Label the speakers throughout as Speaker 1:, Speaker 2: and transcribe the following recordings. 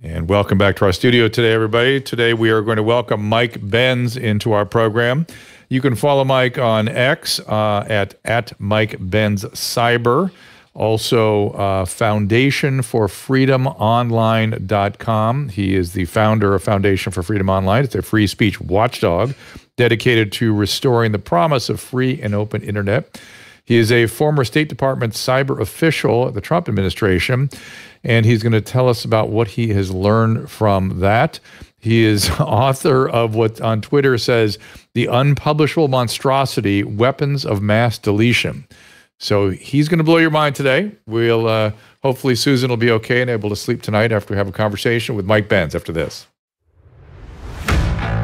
Speaker 1: And welcome back to our studio today, everybody. Today we are going to welcome Mike Benz into our program. You can follow Mike on X uh, at at Mike Benz Cyber. Also, uh, Foundation for Freedom Online.com. He is the founder of Foundation for Freedom Online. It's a free speech watchdog dedicated to restoring the promise of free and open internet. He is a former State Department cyber official at the Trump administration, and he's going to tell us about what he has learned from that. He is author of what on Twitter says the unpublishable monstrosity weapons of mass deletion. So he's going to blow your mind today. We'll uh, hopefully Susan will be okay and able to sleep tonight after we have a conversation with Mike Benz after this.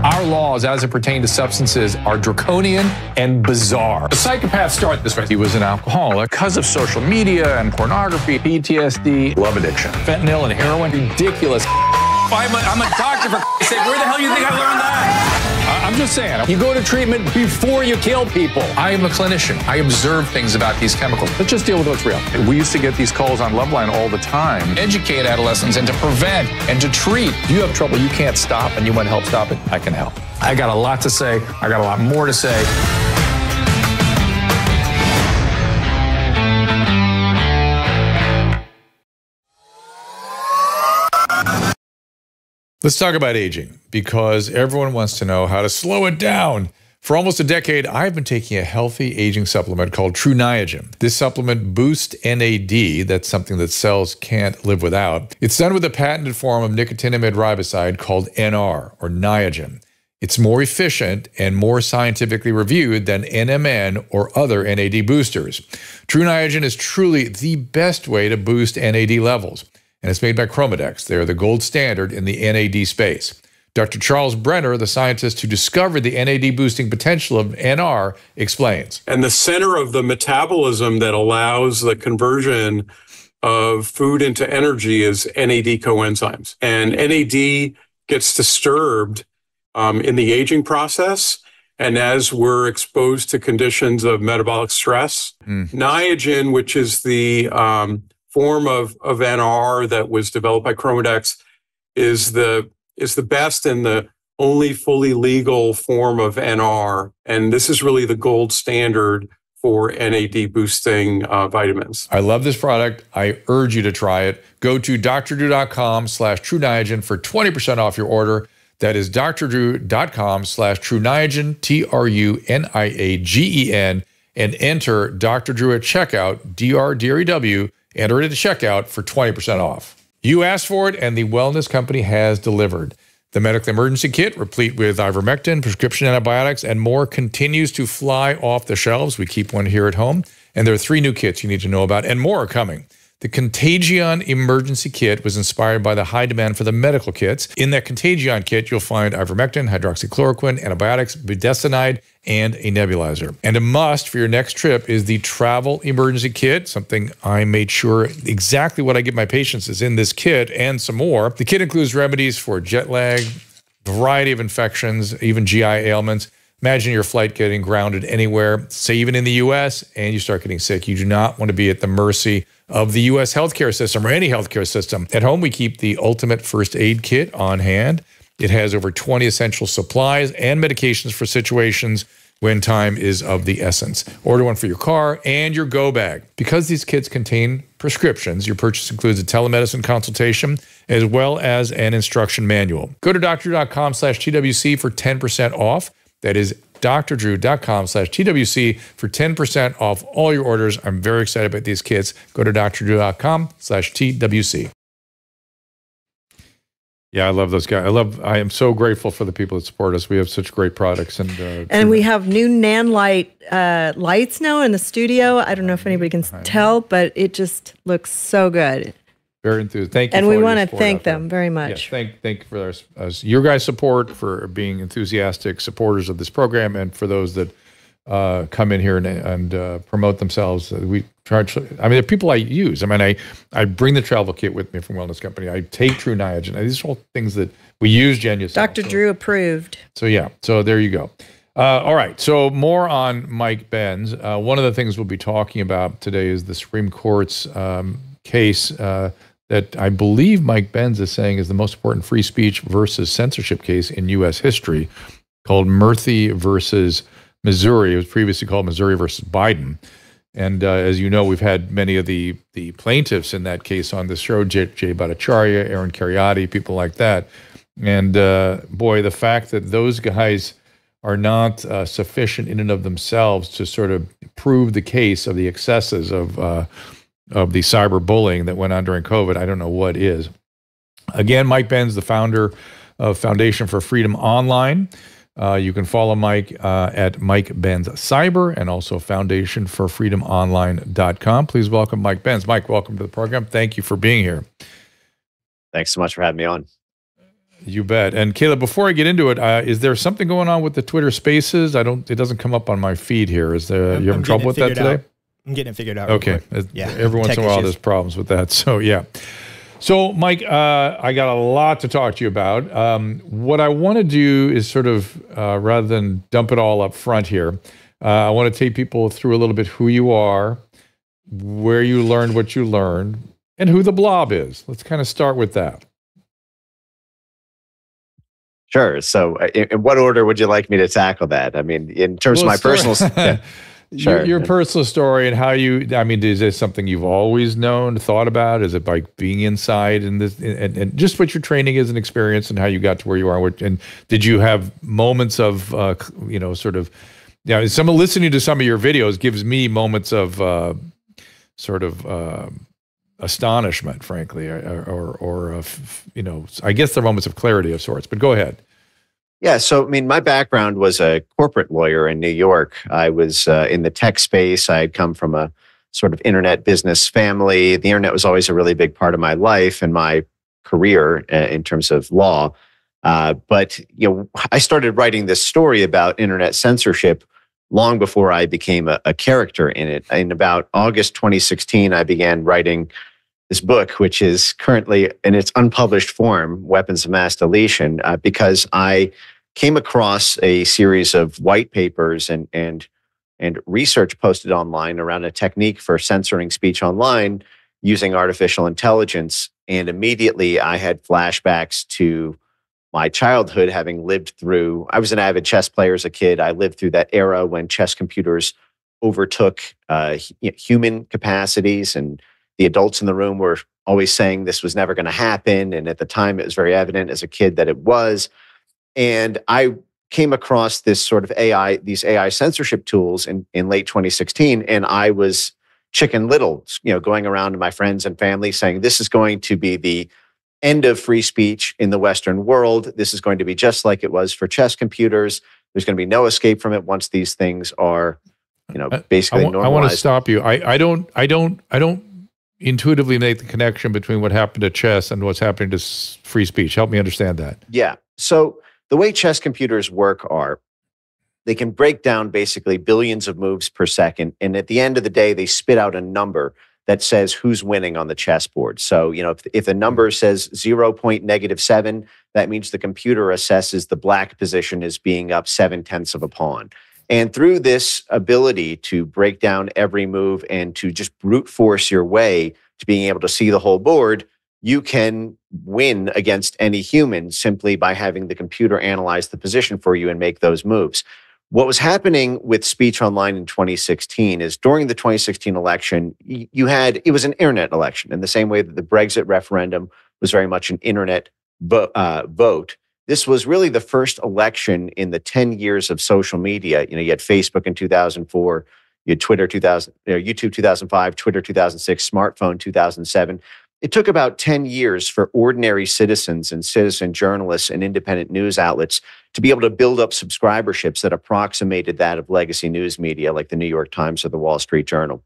Speaker 2: Our laws, as it pertains to substances, are draconian and bizarre. The psychopaths start this way. He was an alcoholic because of social media and pornography, PTSD, love addiction, fentanyl and heroin. Ridiculous. I'm a, I'm a doctor, for sake. Where the hell do you think I learned that? I'm just saying, you go to treatment before you kill people. I am a clinician. I observe things about these chemicals. Let's just deal with what's real. We used to get these calls on Loveline all the time. Educate adolescents and to prevent and to treat. If you have trouble you can't stop and you want help stop it, I can help. I got a lot to say. I got a lot more to say.
Speaker 1: Let's talk about aging because everyone wants to know how to slow it down. For almost a decade, I've been taking a healthy aging supplement called Tru Niagen. This supplement boosts NAD, that's something that cells can't live without. It's done with a patented form of nicotinamide riboside called NR or Niagen. It's more efficient and more scientifically reviewed than NMN or other NAD boosters. Tru Niagen is truly the best way to boost NAD levels and it's made by Chromadex. They are the gold standard in the NAD space. Dr. Charles Brenner, the scientist who discovered the NAD boosting potential of NR, explains.
Speaker 3: And the center of the metabolism that allows the conversion of food into energy is NAD coenzymes. And NAD gets disturbed um, in the aging process. And as we're exposed to conditions of metabolic stress, mm. Niagen, which is the um, form of, of NR that was developed by Chromadex is the is the best and the only fully legal form of NR. And this is really the gold standard for NAD boosting uh, vitamins.
Speaker 1: I love this product. I urge you to try it. Go to drdrew.com slash tru niagen for 20% off your order. That is drdrew.com slash tru niagen, T R U N I A G E N, and enter Dr. Drew at checkout, D R D R E W Enter it at checkout for 20% off. You asked for it, and the wellness company has delivered. The medical emergency kit, replete with ivermectin, prescription antibiotics, and more, continues to fly off the shelves. We keep one here at home. And there are three new kits you need to know about, and more are coming. The Contagion Emergency Kit was inspired by the high demand for the medical kits. In that Contagion kit, you'll find ivermectin, hydroxychloroquine, antibiotics, budesonide, and a nebulizer. And a must for your next trip is the Travel Emergency Kit, something I made sure exactly what I give my patients is in this kit and some more. The kit includes remedies for jet lag, variety of infections, even GI ailments. Imagine your flight getting grounded anywhere, say even in the US, and you start getting sick. You do not want to be at the mercy of the US healthcare system or any healthcare system. At home, we keep the ultimate first aid kit on hand. It has over 20 essential supplies and medications for situations when time is of the essence. Order one for your car and your go bag. Because these kits contain prescriptions, your purchase includes a telemedicine consultation as well as an instruction manual. Go to doctor.com slash TWC for 10% off. That is drdrew.com slash TWC for 10% off all your orders. I'm very excited about these kits. Go to drdrew.com slash TWC. Yeah, I love those guys. I love. I am so grateful for the people that support us. We have such great products, and uh,
Speaker 4: and we have new Nanlite uh, lights now in the studio. I don't know if anybody can tell, but it just looks so good.
Speaker 1: Very enthused. Thank you.
Speaker 4: And we want to thank them very much.
Speaker 1: Yes, thank thank you for our, your guys' support, for being enthusiastic supporters of this program, and for those that uh, come in here and, and uh, promote themselves. We charge. I mean, the people I use. I mean, I I bring the travel kit with me from Wellness Company. I take Tru Niagen. These are all things that we use. Genuine.
Speaker 4: Dr. So, Drew approved.
Speaker 1: So yeah. So there you go. Uh, all right. So more on Mike Benz. Uh, one of the things we'll be talking about today is the Supreme Court's um, case uh, that I believe Mike Benz is saying is the most important free speech versus censorship case in U.S. history, called Murthy versus Missouri. It was previously called Missouri versus Biden. And uh, as you know, we've had many of the the plaintiffs in that case on this show: Jay, Jay Bhattacharya, Aaron Kheriaty, people like that. And uh, boy, the fact that those guys are not uh, sufficient in and of themselves to sort of prove the case of the excesses of uh, of the cyberbullying that went on during COVID, I don't know what is. Again, Mike Benz, the founder of Foundation for Freedom Online. Uh, you can follow Mike uh, at Mike Benz Cyber and also Foundation for Freedom Online.com. Please welcome Mike Benz. Mike, welcome to the program. Thank you for being here.
Speaker 5: Thanks so much for having me on.
Speaker 1: You bet. And Caleb, before I get into it, uh, is there something going on with the Twitter Spaces? I don't. It doesn't come up on my feed here. Is there?
Speaker 6: I'm,
Speaker 1: you having trouble with that today?
Speaker 6: Out. I'm getting it figured out.
Speaker 1: Okay. Yeah. Every once in a while, issues. there's problems with that. So yeah. So Mike, uh, I got a lot to talk to you about. Um, what I want to do is sort of uh, rather than dump it all up front here, uh, I want to take people through a little bit who you are, where you learned what you learned, and who the blob is. Let's kind of start with that.
Speaker 5: Sure. So, uh, in, in, what order would you like me to tackle that? I mean, in terms well, of my personal, yeah,
Speaker 1: sure. your, your personal story and how you. I mean, is this something you've always known, thought about? Is it by being inside and this, and, and just what your training is and experience and how you got to where you are? And did you have moments of, uh, you know, sort of, yeah? You know, some listening to some of your videos gives me moments of, uh, sort of. Uh, astonishment, frankly, or, or, or you know, I guess the moments of clarity of sorts. But go ahead.
Speaker 5: Yeah, so I mean, my background was a corporate lawyer in New York. I was uh, in the tech space. I had come from a sort of internet business family. The internet was always a really big part of my life and my career uh, in terms of law. Uh, but you know, I started writing this story about internet censorship long before I became a, a character in it. In about August 2016, I began writing this book, which is currently in its unpublished form, Weapons of Mass Deletion, uh, because I came across a series of white papers and and and research posted online around a technique for censoring speech online using artificial intelligence. And immediately I had flashbacks to my childhood, having lived through, I was an avid chess player as a kid. I lived through that era when chess computers overtook uh, human capacities and the adults in the room were always saying this was never going to happen. And at the time, it was very evident as a kid that it was. And I came across this sort of AI, these AI censorship tools in, in late 2016. And I was chicken little, you know, going around to my friends and family saying, this is going to be the end of free speech in the Western world. This is going to be just like it was for chess computers. There's going to be no escape from it once these things are, you know, uh, basically I, I, normalized.
Speaker 1: I want to stop you. I, I don't, I don't, I don't intuitively make the connection between what happened to chess and what's happening to free speech. Help me understand that.
Speaker 5: Yeah. So the way chess computers work are they can break down basically billions of moves per second. And at the end of the day, they spit out a number that says who's winning on the chessboard. So, you know, if, if the number says 0. Point negative seven, that means the computer assesses the black position as being up seven tenths of a pawn. And through this ability to break down every move and to just brute force your way to being able to see the whole board, you can win against any human simply by having the computer analyze the position for you and make those moves. What was happening with speech online in 2016 is during the 2016 election, you had it was an internet election in the same way that the Brexit referendum was very much an internet vo- uh, vote. This was really the first election in the 10 years of social media. You know, you had Facebook in 2004, you had Twitter 2000, you know, YouTube 2005, Twitter 2006, smartphone 2007. It took about 10 years for ordinary citizens and citizen journalists and independent news outlets to be able to build up subscriberships that approximated that of legacy news media like the New York Times or the Wall Street Journal.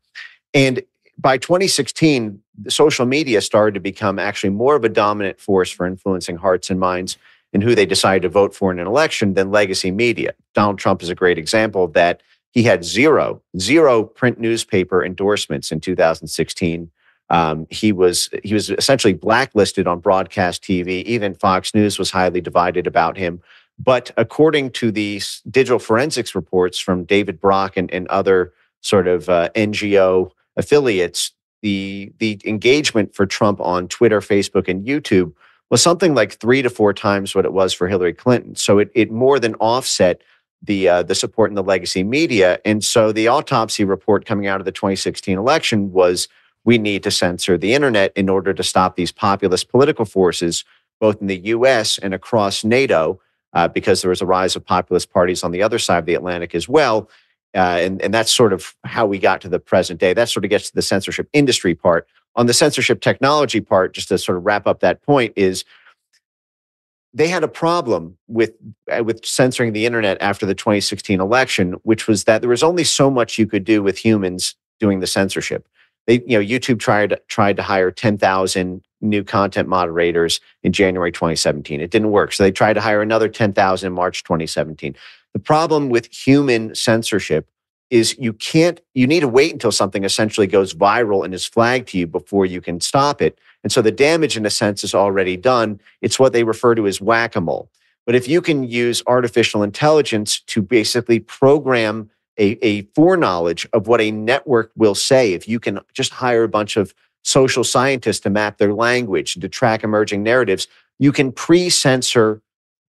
Speaker 5: And by 2016, social media started to become actually more of a dominant force for influencing hearts and minds and who they decide to vote for in an election than legacy media. Donald Trump is a great example of that. He had zero, zero print newspaper endorsements in 2016. Um, he was he was essentially blacklisted on broadcast TV. Even Fox News was highly divided about him. But according to these digital forensics reports from David Brock and, and other sort of uh, NGO affiliates, the the engagement for Trump on Twitter, Facebook, and YouTube was something like three to four times what it was for Hillary Clinton. So it it more than offset the uh, the support in the legacy media. And so the autopsy report coming out of the 2016 election was we need to censor the internet in order to stop these populist political forces, both in the U.S. and across NATO, uh, because there was a rise of populist parties on the other side of the Atlantic as well. Uh, and, and that's sort of how we got to the present day. That sort of gets to the censorship industry part. On the censorship technology part, just to sort of wrap up that point, is they had a problem with uh, with censoring the internet after the 2016 election, which was that there was only so much you could do with humans doing the censorship. They, you know, YouTube tried tried to hire 10,000 new content moderators in January 2017. It didn't work, so they tried to hire another 10,000 in March 2017. The problem with human censorship is you can't you need to wait until something essentially goes viral and is flagged to you before you can stop it and so the damage in a sense is already done it's what they refer to as whack-a-mole but if you can use artificial intelligence to basically program a, a foreknowledge of what a network will say if you can just hire a bunch of social scientists to map their language and to track emerging narratives you can pre-censor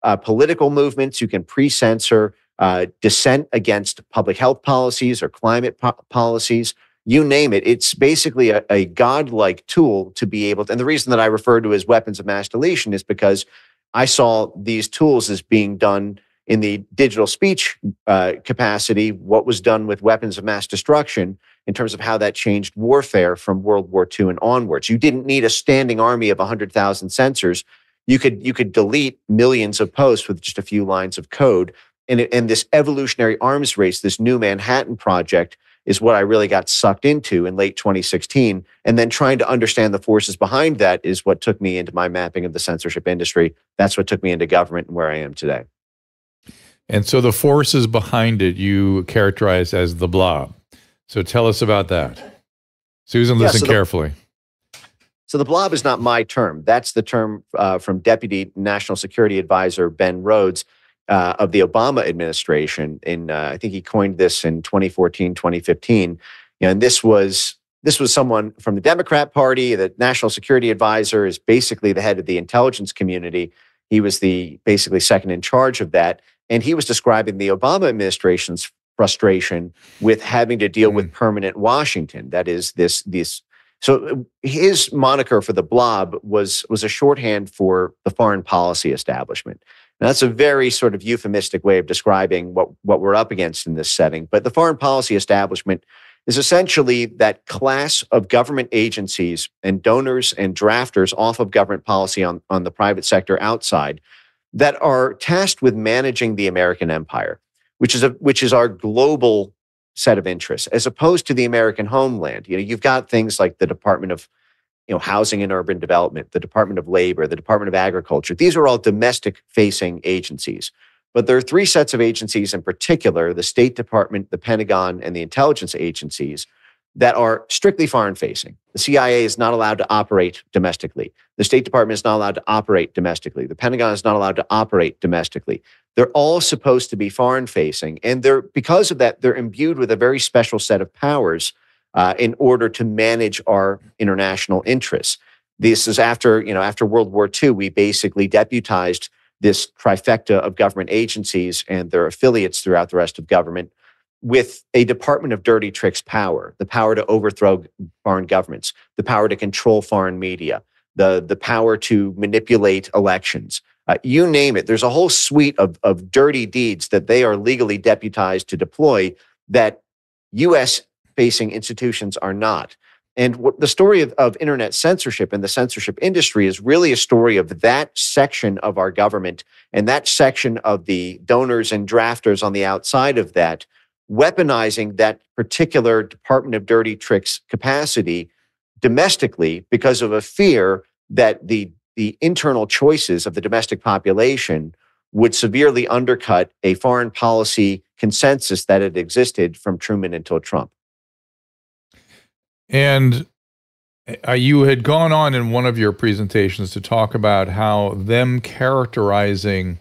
Speaker 5: uh, political movements you can pre-censor uh, dissent against public health policies or climate po- policies, you name it. It's basically a, a godlike tool to be able to. And the reason that I refer to as weapons of mass deletion is because I saw these tools as being done in the digital speech uh, capacity, what was done with weapons of mass destruction in terms of how that changed warfare from World War II and onwards. You didn't need a standing army of 100,000 censors. You could, you could delete millions of posts with just a few lines of code and, and this evolutionary arms race, this new Manhattan Project, is what I really got sucked into in late 2016. And then trying to understand the forces behind that is what took me into my mapping of the censorship industry. That's what took me into government and where I am today.
Speaker 1: And so the forces behind it you characterize as the blob. So tell us about that. Susan, listen yeah, so the, carefully.
Speaker 5: So the blob is not my term. That's the term uh, from Deputy National Security Advisor Ben Rhodes uh, of the Obama administration. In uh, I think he coined this in 2014, 2015. You know, and this was this was someone from the Democrat Party. The National Security Advisor is basically the head of the intelligence community. He was the basically second in charge of that, and he was describing the Obama administration's frustration with having to deal mm. with permanent Washington. That is this this. So his moniker for the blob was was a shorthand for the foreign policy establishment. And that's a very sort of euphemistic way of describing what, what we're up against in this setting. But the foreign policy establishment is essentially that class of government agencies and donors and drafters off of government policy on, on the private sector outside that are tasked with managing the American empire, which is a which is our global set of interests, as opposed to the American homeland. You know, you've got things like the Department of you know, housing and urban development, the Department of Labor, the Department of Agriculture. These are all domestic facing agencies. But there are three sets of agencies in particular the State Department, the Pentagon, and the intelligence agencies that are strictly foreign facing. The CIA is not allowed to operate domestically. The State Department is not allowed to operate domestically. The Pentagon is not allowed to operate domestically. They're all supposed to be foreign facing. And they're, because of that, they're imbued with a very special set of powers uh, in order to manage our international interests. This is after, you know, after World War II, we basically deputized this trifecta of government agencies and their affiliates throughout the rest of government with a Department of Dirty Tricks power, the power to overthrow foreign governments, the power to control foreign media, the, the power to manipulate elections. Uh, you name it. There's a whole suite of, of dirty deeds that they are legally deputized to deploy that U.S facing institutions are not. And what the story of, of internet censorship and the censorship industry is really a story of that section of our government and that section of the donors and drafters on the outside of that, weaponizing that particular Department of Dirty Tricks capacity domestically because of a fear that the, the internal choices of the domestic population would severely undercut a foreign policy consensus that had existed from Truman until Trump.
Speaker 1: And uh, you had gone on in one of your presentations to talk about how them characterizing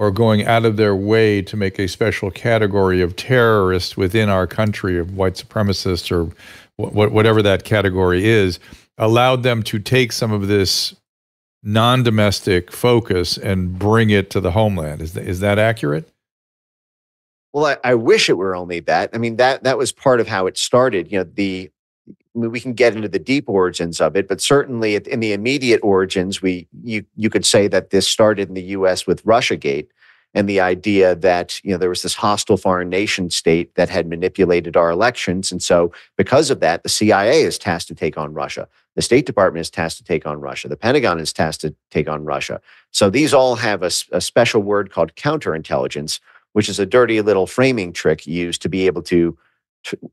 Speaker 1: or going out of their way to make a special category of terrorists within our country, of white supremacists or wh- whatever that category is, allowed them to take some of this non-domestic focus and bring it to the homeland. Is, th- is that accurate?
Speaker 5: Well, I, I, wish it were only that. I mean, that that was part of how it started. You know, the I mean, we can get into the deep origins of it, but certainly in the immediate origins, we you you could say that this started in the U.S. with RussiaGate and the idea that you know there was this hostile foreign nation state that had manipulated our elections, and so because of that, the CIA is tasked to take on Russia. The State Department is tasked to take on Russia. The Pentagon is tasked to take on Russia. So these all have a, a special word called counterintelligence, which is a dirty little framing trick used to be able to, to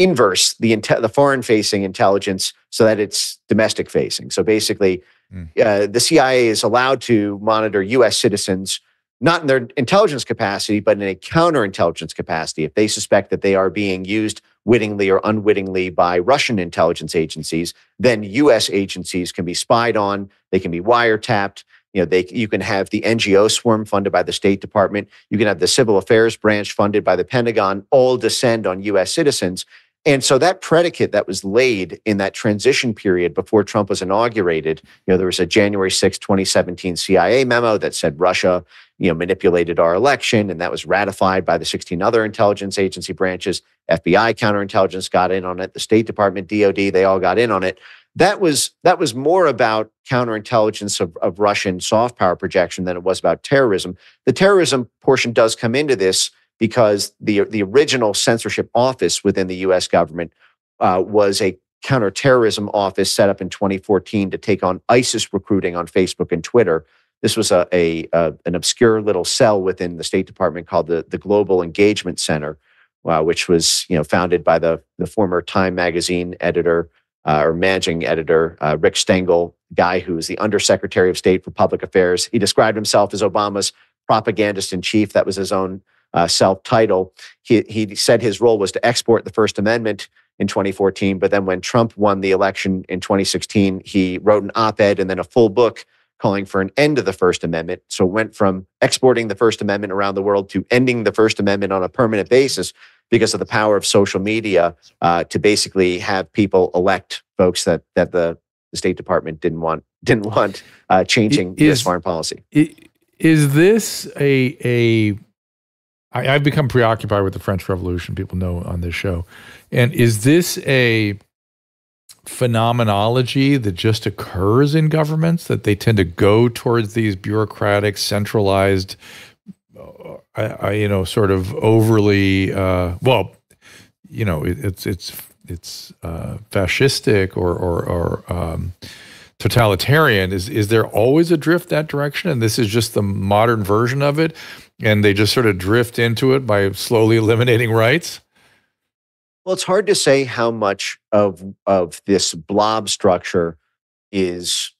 Speaker 5: inverse the the foreign facing intelligence so that it's domestic facing. So basically, mm. uh, the CIA is allowed to monitor U.S. citizens not in their intelligence capacity, but in a counterintelligence capacity. If they suspect that they are being used wittingly or unwittingly by Russian intelligence agencies, then U.S. agencies can be spied on. They can be wiretapped. You know, they you can have the NGO swarm funded by the State Department. You can have the Civil Affairs branch funded by the Pentagon. All descend on U.S. citizens. And so that predicate that was laid in that transition period before Trump was inaugurated, you know, there was a January 6, 2017 CIA memo that said Russia, you know, manipulated our election, and that was ratified by the 16 other intelligence agency branches. FBI counterintelligence got in on it, the State Department, DOD, they all got in on it that was that was more about counterintelligence of, of Russian soft power projection than it was about terrorism. The terrorism portion does come into this because the the original censorship office within the U.S. government uh, was a counterterrorism office set up in 2014 to take on ISIS recruiting on Facebook and Twitter. This was a, a, a an obscure little cell within the State Department called the the Global Engagement Center, uh, which was you know founded by the the former Time magazine editor uh, or managing editor, uh, Rick Stengel, guy who was the Undersecretary of State for Public Affairs. He described himself as Obama's propagandist in chief. That was his own uh, self title. He, he said his role was to export the First Amendment in 2014. But then when Trump won the election in 2016, he wrote an op ed and then a full book calling for an end to the First Amendment. So it went from exporting the First Amendment around the world to ending the First Amendment on a permanent basis because of the power of social media uh, to basically have people elect folks that that the, the State Department didn't want didn't want uh, changing is, U.S. foreign policy.
Speaker 1: Is this a a I, I've become preoccupied with the French Revolution. People know on this show, and is this a phenomenology that just occurs in governments that they tend to go towards these bureaucratic, centralized I, I, you know, sort of overly, uh, well, you know, it, it's it's it's uh, fascistic or or, or um, totalitarian. Is is there always a drift that direction? And this is just the modern version of it, and they just sort of drift into it by slowly eliminating rights.
Speaker 5: Well, it's hard to say how much of of this blob structure is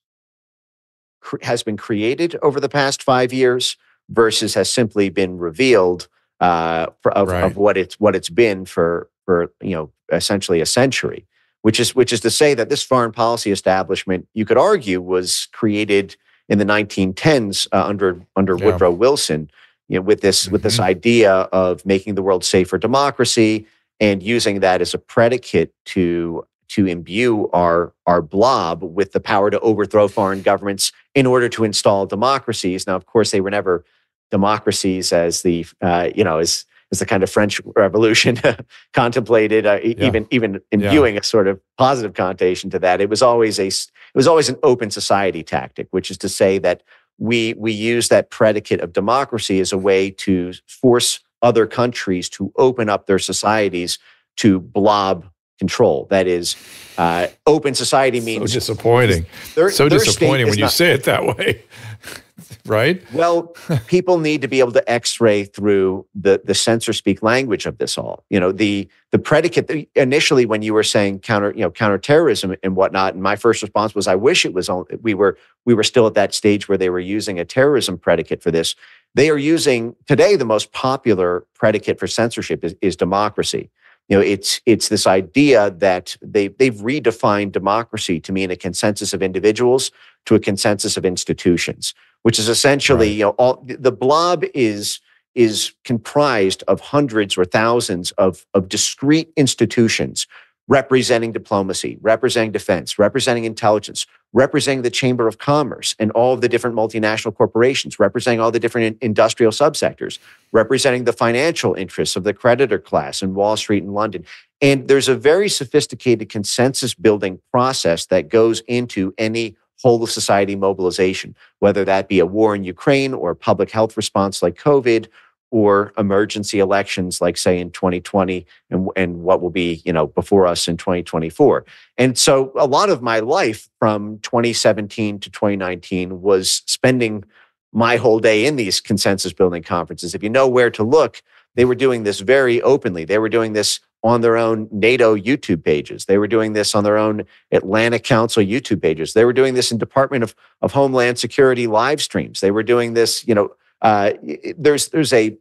Speaker 5: has been created over the past five years versus has simply been revealed uh, for, of, right. of what it's what it's been for for you know essentially a century. Which is which is to say that this foreign policy establishment, you could argue, was created in the 1910s uh, under under yeah. Woodrow Wilson, you know, with this mm-hmm. with this mm-hmm. idea of making the world safe for democracy and using that as a predicate to to imbue our our blob with the power to overthrow foreign governments in order to install democracies. Now, of course, they were never democracies as the uh, you know as as the kind of French Revolution contemplated, uh, yeah. even even imbuing yeah. a sort of positive connotation to that. It was always a it was always an open society tactic, which is to say that we we use that predicate of democracy as a way to force other countries to open up their societies to blob control. That is, uh, open society means
Speaker 1: so disappointing. Their, so their disappointing when you say it that way. right?
Speaker 5: Well, people need to be able to X-ray through the the censor speak language of this all. You know, the the predicate initially when you were saying counter, you know, counterterrorism and whatnot, and my first response was, I wish it was only, we were we were still at that stage where they were using a terrorism predicate for this. They are using today the most popular predicate for censorship is, is democracy. You know, it's it's this idea that they they've redefined democracy to mean a consensus of individuals to a consensus of institutions which is essentially right. you know all the blob is is comprised of hundreds or thousands of of discrete institutions representing diplomacy, representing defense, representing intelligence, representing the Chamber of Commerce and all of the different multinational corporations, representing all the different industrial subsectors, representing the financial interests of the creditor class in Wall Street and London. And there's a very sophisticated consensus building process that goes into any whole of society mobilization, whether that be a war in Ukraine or public health response like COVID or emergency elections like say in 2020 and, and what will be you know before us in 2024 and so a lot of my life from 2017 to 2019 was spending my whole day in these consensus building conferences. If you know where to look they were doing this very openly. They were doing this on their own NATO YouTube pages. They were doing this on their own Atlantic Council YouTube pages. They were doing this in Department of, of Homeland Security live streams. They were doing this, you know, uh, there's there's a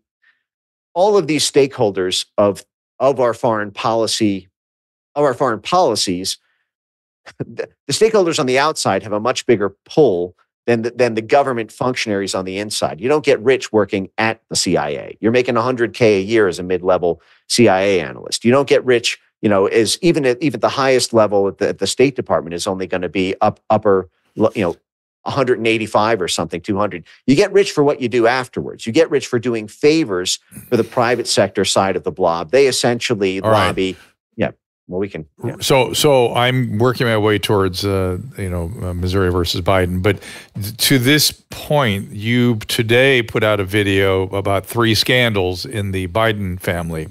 Speaker 5: all of these stakeholders of of our foreign policy of our foreign policies. The, the stakeholders on the outside have a much bigger pull than the, than the government functionaries on the inside. You don't get rich working at the CIA. You're making 100k a year as a mid-level CIA analyst. You don't get rich, you know, as even at even the highest level at the, at the State Department is only going to be up upper, you know, 185 or something, 200. You get rich for what you do afterwards. You get rich for doing favors for the private sector side of the blob. They essentially All lobby. Right. Well, we can. Yeah.
Speaker 1: So, so I'm working my way towards, uh, you know, uh, Missouri versus Biden. But to this point, you today put out a video about three scandals in the Biden family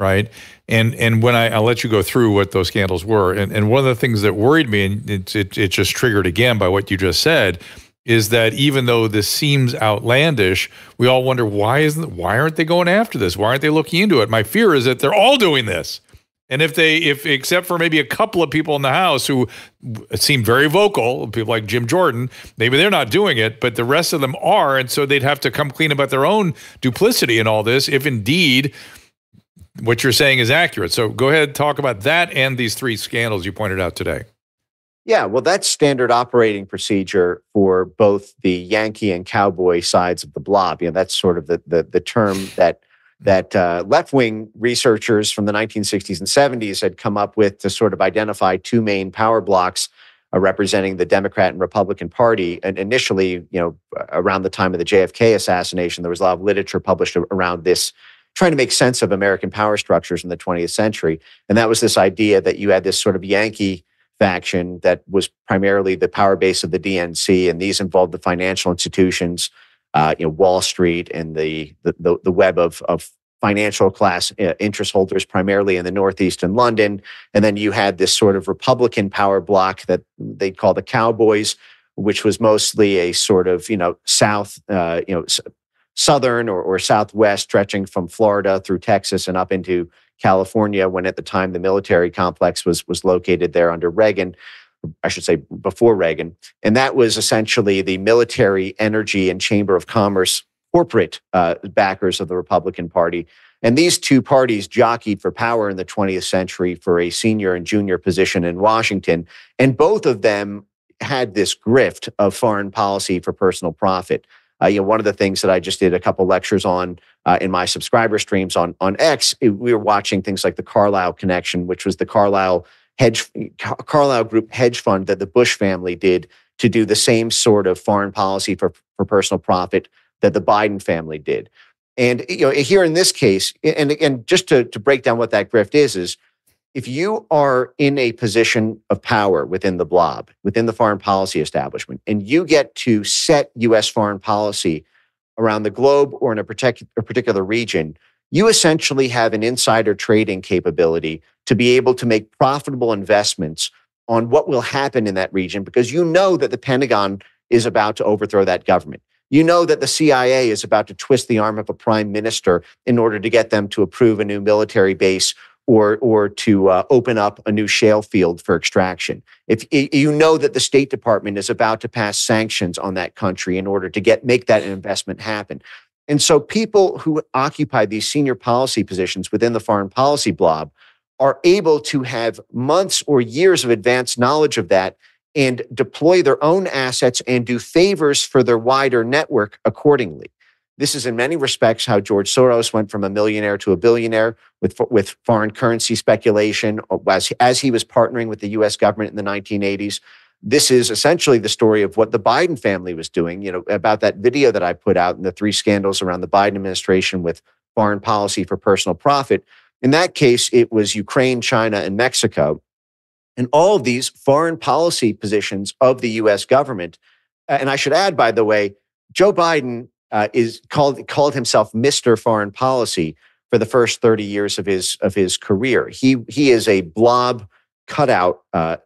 Speaker 1: right? And and when I, I'll let you go through what those scandals were, and, and one of the things that worried me, and it, it, it just triggered again by what you just said, is that even though this seems outlandish, we all wonder why isn't why aren't they going after this? Why aren't they looking into it? My fear is that they're all doing this. And if they, if except for maybe a couple of people in the House who seem very vocal, people like Jim Jordan, maybe they're not doing it, but the rest of them are. And so they'd have to come clean about their own duplicity in all this if indeed what you're saying is accurate. So go ahead, talk about that and these three scandals you pointed out today.
Speaker 5: Yeah, well, that's standard operating procedure for both the Yankee and cowboy sides of the blob. You know, that's sort of the the, the term that that uh, left wing researchers from the 1960s and 70s had come up with to sort of identify two main power blocks uh, representing the Democrat and Republican Party. And initially, you know, around the time of the JFK assassination, there was a lot of literature published around this trying to make sense of American power structures in the 20th century. And that was this idea that you had this sort of Yankee faction that was primarily the power base of the DNC, and these involved the financial institutions, uh, you know, Wall Street and the the, the web of of financial class uh, interest holders, primarily in the Northeast and London. And then you had this sort of Republican power block that they'd call the Cowboys, which was mostly a sort of you know South, uh, you know, southern or, or southwest, stretching from Florida through Texas and up into California. When at the time the military complex was was located there under Reagan, I should say before Reagan, and that was essentially the military, energy, and Chamber of Commerce corporate uh, backers of the Republican Party. And these two parties jockeyed for power in the 20th century for a senior and junior position in Washington. And both of them had this grift of foreign policy for personal profit. Uh, you know, one of the things that I just did a couple lectures on uh, in my subscriber streams on on X, it, we were watching things like the Carlyle Connection, which was the Carlyle hedge Carlyle Group hedge fund that the Bush family did to do the same sort of foreign policy for for personal profit that the Biden family did. And you know, here in this case, and and just to to break down what that grift is, is if you are in a position of power within the blob, within the foreign policy establishment, and you get to set US foreign policy around the globe or in a, protect, a particular region, you essentially have an insider trading capability to be able to make profitable investments on what will happen in that region because you know that the Pentagon is about to overthrow that government. You know that the CIA is about to twist the arm of a prime minister in order to get them to approve a new military base or or to uh, open up a new shale field for extraction. If you know that the State Department is about to pass sanctions on that country in order to get make that investment happen. And so people who occupy these senior policy positions within the foreign policy blob are able to have months or years of advanced knowledge of that and deploy their own assets and do favors for their wider network accordingly. This is in many respects how George Soros went from a millionaire to a billionaire with, with foreign currency speculation as, as he was partnering with the US government in the 1980s. This is essentially the story of what the Biden family was doing, you know, about that video that I put out and the three scandals around the Biden administration with foreign policy for personal profit. In that case, it was Ukraine, China, and Mexico. And all of these foreign policy positions of the US government, and I should add, by the way, Joe Biden uh, is called called himself Mr. Foreign Policy for the first 30 years of his of his career. He he is a blob cutout, uh,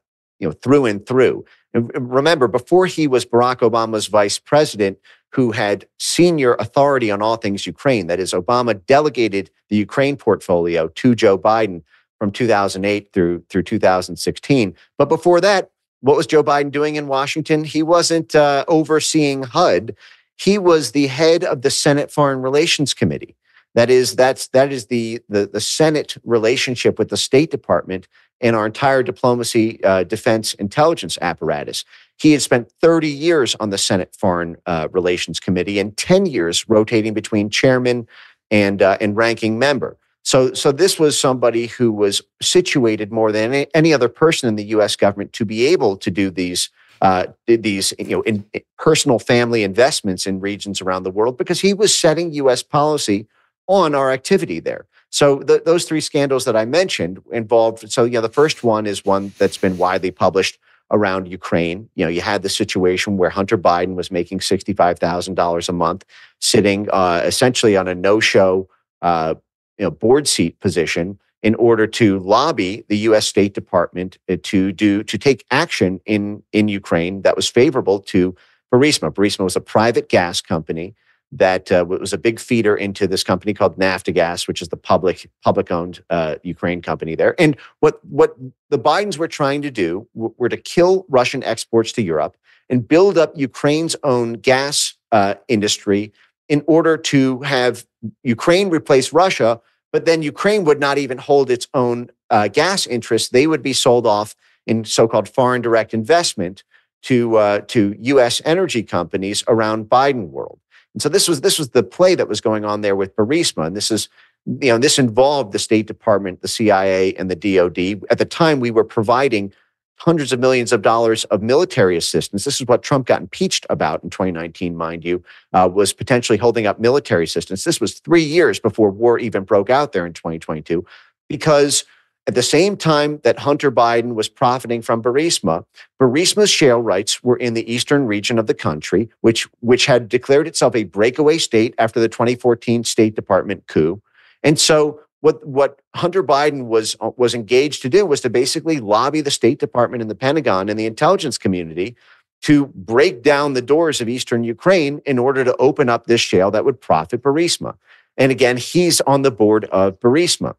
Speaker 5: you know, through and through. And remember, before he was Barack Obama's vice president, who had senior authority on all things Ukraine. That is, Obama delegated the Ukraine portfolio to Joe Biden from 2008 through through 2016. But before that, what was Joe Biden doing in Washington? He wasn't uh, overseeing HUD. He was the head of the Senate Foreign Relations Committee. That is that's that is the the, the Senate relationship with the State Department and our entire diplomacy, uh, defense, intelligence apparatus. He had spent 30 years on the Senate Foreign uh, Relations Committee and 10 years rotating between chairman and uh, and ranking member. So, so this was somebody who was situated more than any, any other person in the U.S. government to be able to do these uh, these you know in, in personal family investments in regions around the world because he was setting U.S. policy on our activity there. So the, those three scandals that I mentioned involved. So you know, the first one is one that's been widely published around Ukraine. You know, you had the situation where Hunter Biden was making sixty-five thousand dollars a month, sitting uh, essentially on a no-show, uh, you know, board seat position in order to lobby the U.S. State Department uh, to do to take action in in Ukraine that was favorable to Burisma. Burisma was a private gas company that uh, was a big feeder into this company called Naftogaz, which is the public public owned uh, Ukraine company there. And what what the Bidens were trying to do were to kill Russian exports to Europe and build up Ukraine's own gas uh, industry in order to have Ukraine replace Russia but then Ukraine would not even hold its own uh, gas interests. They would be sold off in so-called foreign direct investment to uh, to U.S. energy companies around Biden world. And so this was this was the play that was going on there with Burisma, and this is you know this involved the State Department, the CIA, and the DoD. At the time, we were providing hundreds of millions of dollars of military assistance. This is what Trump got impeached about in 2019, mind you, uh, was potentially holding up military assistance. This was three years before war even broke out there in 2022, because at the same time that Hunter Biden was profiting from Burisma, Burisma's shale rights were in the eastern region of the country, which, which had declared itself a breakaway state after the 2014 State Department coup. And so what what Hunter Biden was was engaged to do was to basically lobby the State Department and the Pentagon and the intelligence community to break down the doors of eastern Ukraine in order to open up this shale that would profit Burisma. And again, he's on the board of Burisma.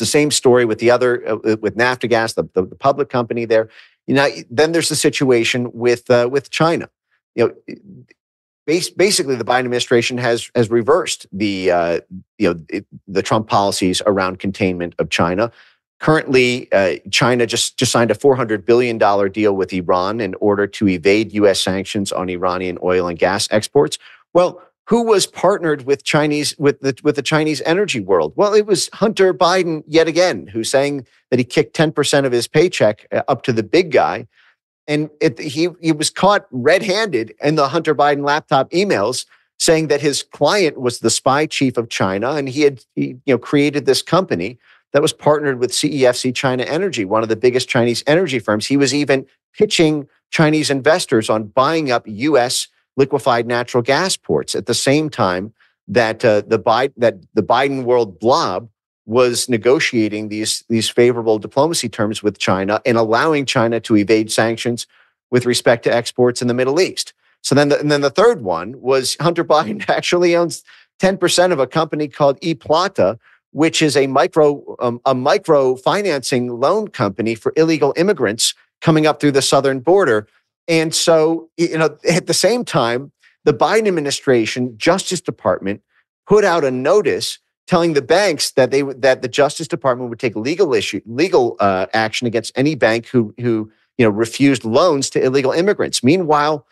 Speaker 5: It's the same story with the other uh, with Naftogaz, the, the, the, public company there. You know, then there's the situation with uh, with China. You know, basically the Biden administration has has reversed the uh, you know it, the Trump policies around containment of China. Currently, uh, China just just signed a 400 billion dollar deal with Iran in order to evade U.S. sanctions on Iranian oil and gas exports. Well, who was partnered with Chinese with the with the Chinese energy world? Well, it was Hunter Biden yet again, who's saying that he kicked 10 percent of his paycheck uh, up to the big guy and it, he he was caught red-handed in the Hunter Biden laptop emails saying that his client was the spy chief of China and he had he, you know created this company that was partnered with CEFC China Energy, one of the biggest Chinese energy firms. He was even pitching Chinese investors on buying up U.S. liquefied natural gas ports at the same time that uh, the Biden that the Biden world blob was negotiating these, these favorable diplomacy terms with China and allowing China to evade sanctions with respect to exports in the Middle East. So then, the, and then the third one was Hunter Biden actually owns 10% of a company called E Plata, which is a micro um, a micro financing loan company for illegal immigrants coming up through the southern border. And so, you know, at the same time, the Biden administration, Justice Department, put out a notice telling the banks that they that the Justice Department would take legal issue legal uh, action against any bank who who you know refused loans to illegal immigrants. Meanwhile,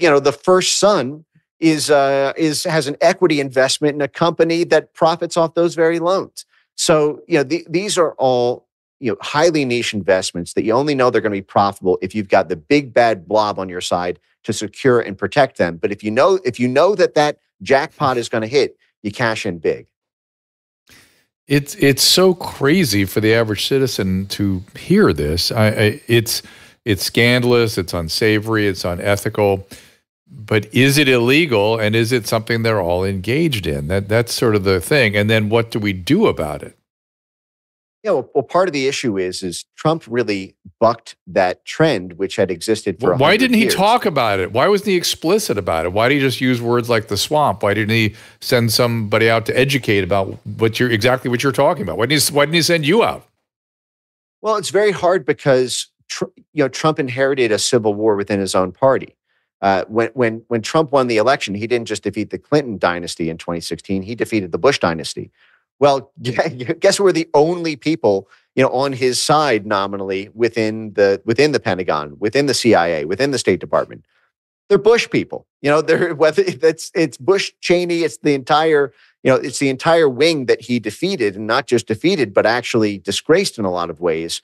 Speaker 5: you know the first son is uh, is has an equity investment in a company that profits off those very loans. So you know the, these are all you know highly niche investments that you only know they're going to be profitable if you've got the big bad blob on your side to secure and protect them. But if you know if you know that that jackpot is going to hit, you cash in big.
Speaker 1: It's it's so crazy for the average citizen to hear this. I, I, it's it's scandalous. It's unsavory. It's unethical. But is it illegal? And is it something they're all engaged in? That that's sort of the thing. And then what do we do about it?
Speaker 5: Yeah, well, well, part of the issue is is Trump really bucked that trend which had existed for.
Speaker 1: Well, why didn't
Speaker 5: years.
Speaker 1: he talk about it? Why wasn't he explicit about it? Why did he just use words like the swamp? Why didn't he send somebody out to educate about what you're exactly what you're talking about? Why didn't he, why didn't he send you out?
Speaker 5: Well, it's very hard because you know Trump inherited a civil war within his own party. Uh, when when when Trump won the election, he didn't just defeat the Clinton dynasty in 2016; he defeated the Bush dynasty. Well, guess we're the only people you know on his side nominally within the within the Pentagon, within the CIA, within the State Department? They're Bush people. You know, they're whether it's it's Bush Cheney, it's the entire you know it's the entire wing that he defeated, and not just defeated, but actually disgraced in a lot of ways.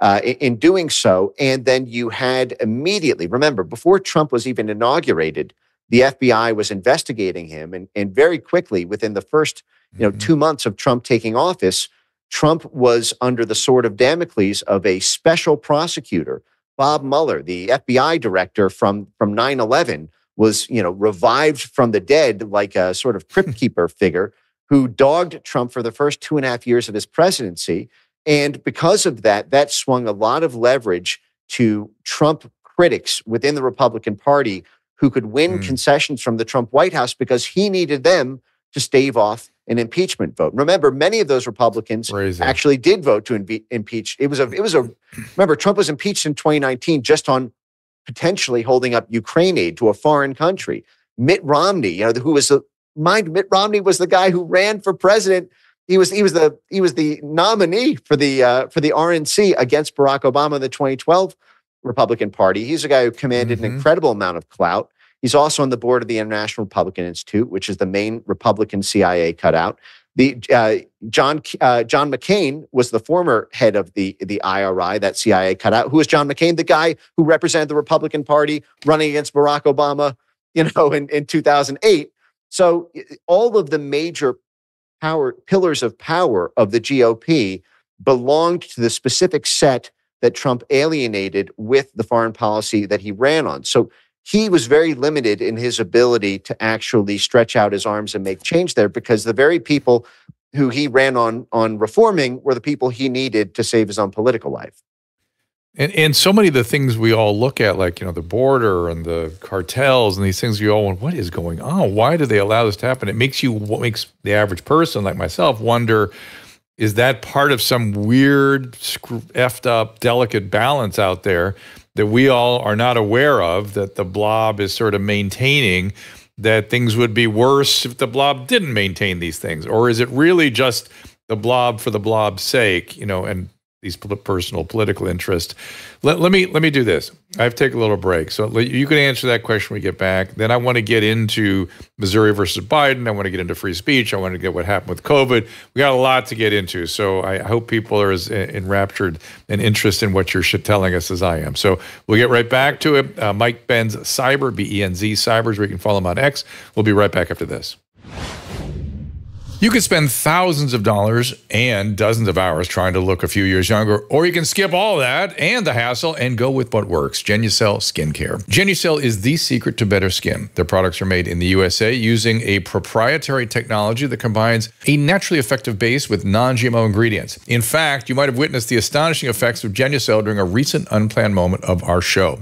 Speaker 5: Uh, in doing so, and then you had immediately remember before Trump was even inaugurated, the FBI was investigating him, and and very quickly within the first you know, mm-hmm. two months of Trump taking office, Trump was under the sword of Damocles of a special prosecutor, Bob Mueller, the FBI director from from 9/11, was you know revived from the dead like a sort of crypt keeper figure who dogged Trump for the first two and a half years of his presidency, and because of that, that swung a lot of leverage to Trump critics within the Republican Party who could win mm. concessions from the Trump White House because he needed them to stave off an impeachment vote. Remember, many of those Republicans Crazy. actually did vote to impe- impeach. It was a, it was a. Remember, Trump was impeached in 2019 just on potentially holding up Ukraine aid to a foreign country. Mitt Romney, you know, who was the mind. Mitt Romney was the guy who ran for president. He was he was the he was the nominee for the uh, for the RNC against Barack Obama in the 2012 Republican Party. He's a guy who commanded mm-hmm. an incredible amount of clout. He's also on the board of the International Republican Institute, which is the main Republican CIA cutout. The uh, John uh, John McCain was the former head of the the IRI, that CIA cutout. Who is John McCain? The guy who represented the Republican Party running against Barack Obama, you know, in, in 2008. So all of the major power pillars of power of the GOP belonged to the specific set that Trump alienated with the foreign policy that he ran on. So he was very limited in his ability to actually stretch out his arms and make change there because the very people who he ran on on reforming were the people he needed to save his own political life.
Speaker 1: And, and so many of the things we all look at, like you know the border and the cartels and these things, you all wonder, what is going on? Why do they allow this to happen? It makes you, what makes the average person like myself wonder: is that part of some weird, effed up, delicate balance out there that we all are not aware of that the blob is sort of maintaining that things would be worse if the blob didn't maintain these things? Or is it really just the blob for the blob's sake you know and these personal political interests. Let, let me let me do this. I have to take a little break. So you can answer that question when we get back. Then I want to get into Missouri versus Biden. I want to get into free speech. I want to get what happened with COVID. We got a lot to get into. So I hope people are as enraptured and interested in what you're telling us as I am. So we'll get right back to it. Uh, Mike Benz Cyber, B E N Z Cybers, where you can follow him on X. We'll be right back after this. You could spend thousands of dollars and dozens of hours trying to look a few years younger, or you can skip all that and the hassle and go with what works Genucel Skincare. Genucel is the secret to better skin. Their products are made in the USA using a proprietary technology that combines a naturally effective base with non GMO ingredients. In fact, you might have witnessed the astonishing effects of Genucel during a recent unplanned moment of our show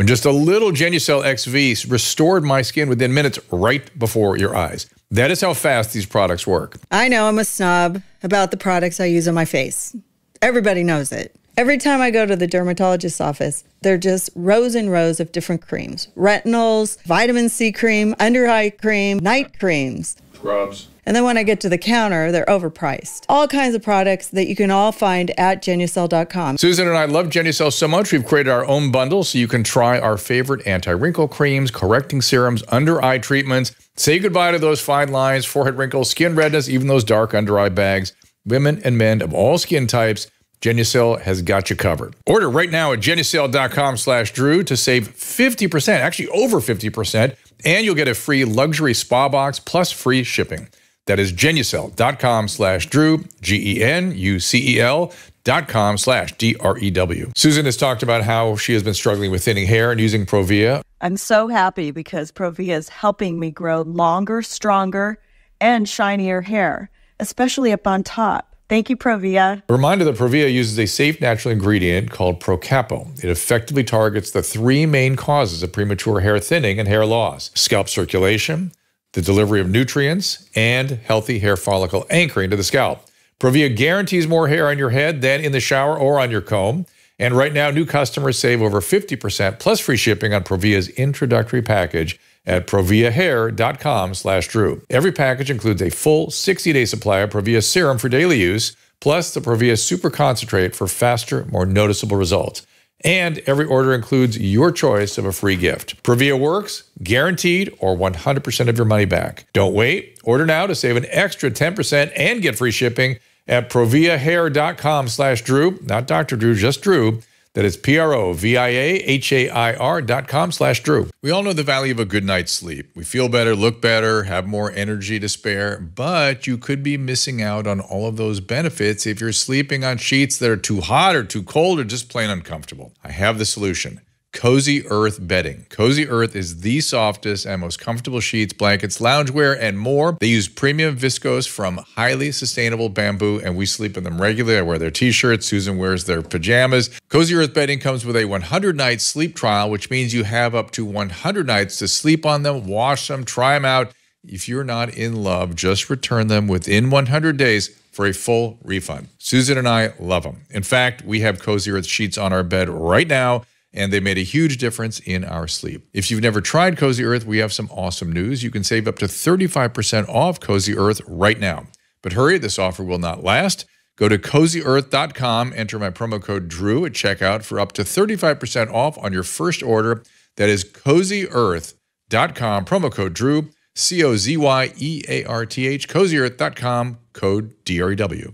Speaker 1: when just a little Genucel XV restored my skin within minutes right before your eyes. That is how fast these products work.
Speaker 4: I know I'm a snob about the products I use on my face. Everybody knows it. Every time I go to the dermatologist's office, they're just rows and rows of different creams retinols, vitamin C cream, under eye cream, night creams,
Speaker 1: scrubs,
Speaker 4: And then when I get to the counter, they're overpriced. All kinds of products that you can all find at genucel.com.
Speaker 1: Susan and I love Genucel so much, we've created our own bundle so you can try our favorite anti wrinkle creams, correcting serums, under eye treatments. Say goodbye to those fine lines, forehead wrinkles, skin redness, even those dark under eye bags. Women and men of all skin types. Genucel has got you covered. Order right now at genucel.com slash Drew to save 50%, actually over 50%, and you'll get a free luxury spa box plus free shipping. That is genucel.com slash Drew, G-E-N-U-C-E-L dot com slash D-R-E-W. Susan has talked about how she has been struggling with thinning hair and using Provia.
Speaker 6: I'm so happy because Provia is helping me grow longer, stronger, and shinier hair, especially up on top. Thank you, Provia.
Speaker 1: A reminder that Provia uses a safe natural ingredient called Procapil. It effectively targets the three main causes of premature hair thinning and hair loss scalp circulation, the delivery of nutrients, and healthy hair follicle anchoring to the scalp. Provia guarantees more hair on your head than in the shower or on your comb. And right now, new customers save over 50% plus free shipping on Provia's introductory package at proviahair.com slash Drew. Every package includes a full 60-day supply of Provia serum for daily use, plus the Provia super concentrate for faster, more noticeable results. And every order includes your choice of a free gift. Provia works, guaranteed, or 100% of your money back. Don't wait. Order now to save an extra 10% and get free shipping at proviahair.com slash Drew. Not Dr. Drew, just Drew. That is P-R-O-V-I-A-H-A-I-R dot com slash Drew. We all know the value of a good night's sleep. We feel better, look better, have more energy to spare, but you could be missing out on all of those benefits if you're sleeping on sheets that are too hot or too cold or just plain uncomfortable. I have the solution. Cozy Earth bedding. Cozy Earth is the softest and most comfortable sheets, blankets, loungewear, and more. They use premium viscose from highly sustainable bamboo, and we sleep in them regularly. I wear their t-shirts. Susan wears their pajamas. Cozy Earth bedding comes with a 100-night sleep trial, which means you have up to 100 nights to sleep on them, wash them, try them out. If you're not in love, just return them within 100 days for a full refund. Susan and I love them. In fact, we have Cozy Earth sheets on our bed right now and they made a huge difference in our sleep. If you've never tried Cozy Earth, we have some awesome news. You can save up to 35% off Cozy Earth right now. But hurry, this offer will not last. Go to cozyearth.com, enter my promo code DREW at checkout for up to 35% off on your first order. That is cozyearth.com, promo code DREW, C O Z Y E A R T H, cozyearth.com, code D R E W.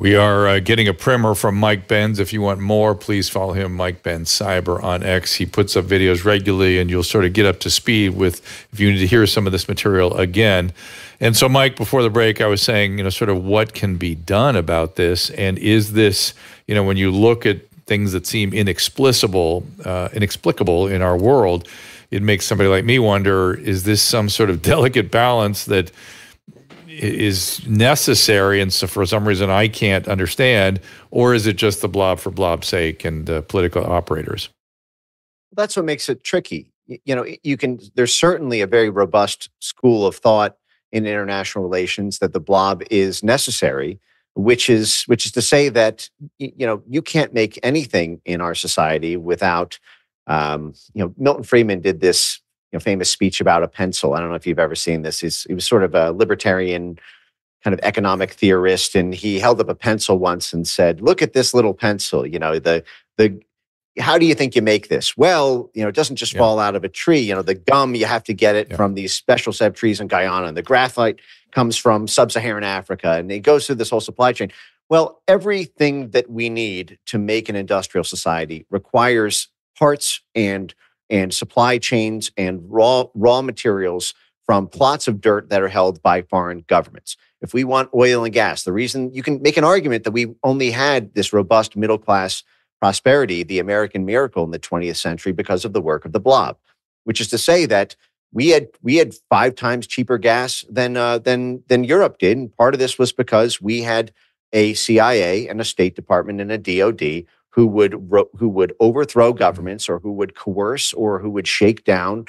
Speaker 1: We are uh, getting a primer from Mike Benz. If you want more, please follow him, Mike Benz Cyber on X. He puts up videos regularly, and you'll sort of get up to speed with if you need to hear some of this material again. And so, Mike, before the break, I was saying, you know, sort of what can be done about this, and is this, you know, when you look at things that seem inexplicable, uh, inexplicable in our world, it makes somebody like me wonder: is this some sort of delicate balance that is necessary and so for some reason I can't understand, or is it just the blob for blob's sake and uh, political operators?
Speaker 5: That's what makes it tricky. You know, you can. There's certainly a very robust school of thought in international relations that the blob is necessary, which is which is to say that you know you can't make anything in our society without. Um, you know, Milton Friedman did this you know, famous speech about a pencil. I don't know if you've ever seen this. He's, he was sort of a libertarian kind of economic theorist, and he held up a pencil once and said, "Look at this little pencil. You know, the the how do you think you make this? Well, you know, it doesn't just yeah. fall out of a tree. You know, the gum you have to get it yeah. from these special set of trees in Guyana, and the graphite comes from sub-Saharan Africa, and it goes through this whole supply chain. Well, everything that we need to make an industrial society requires parts and and supply chains and raw raw materials from plots of dirt that are held by foreign governments. If we want oil and gas, the reason you can make an argument that we only had this robust middle class prosperity, the American miracle in the 20th century, because of the work of the blob, which is to say that we had we had five times cheaper gas than uh, than than Europe did, and part of this was because we had a CIA and a State Department and a DoD who would who would overthrow governments or who would coerce or who would shake down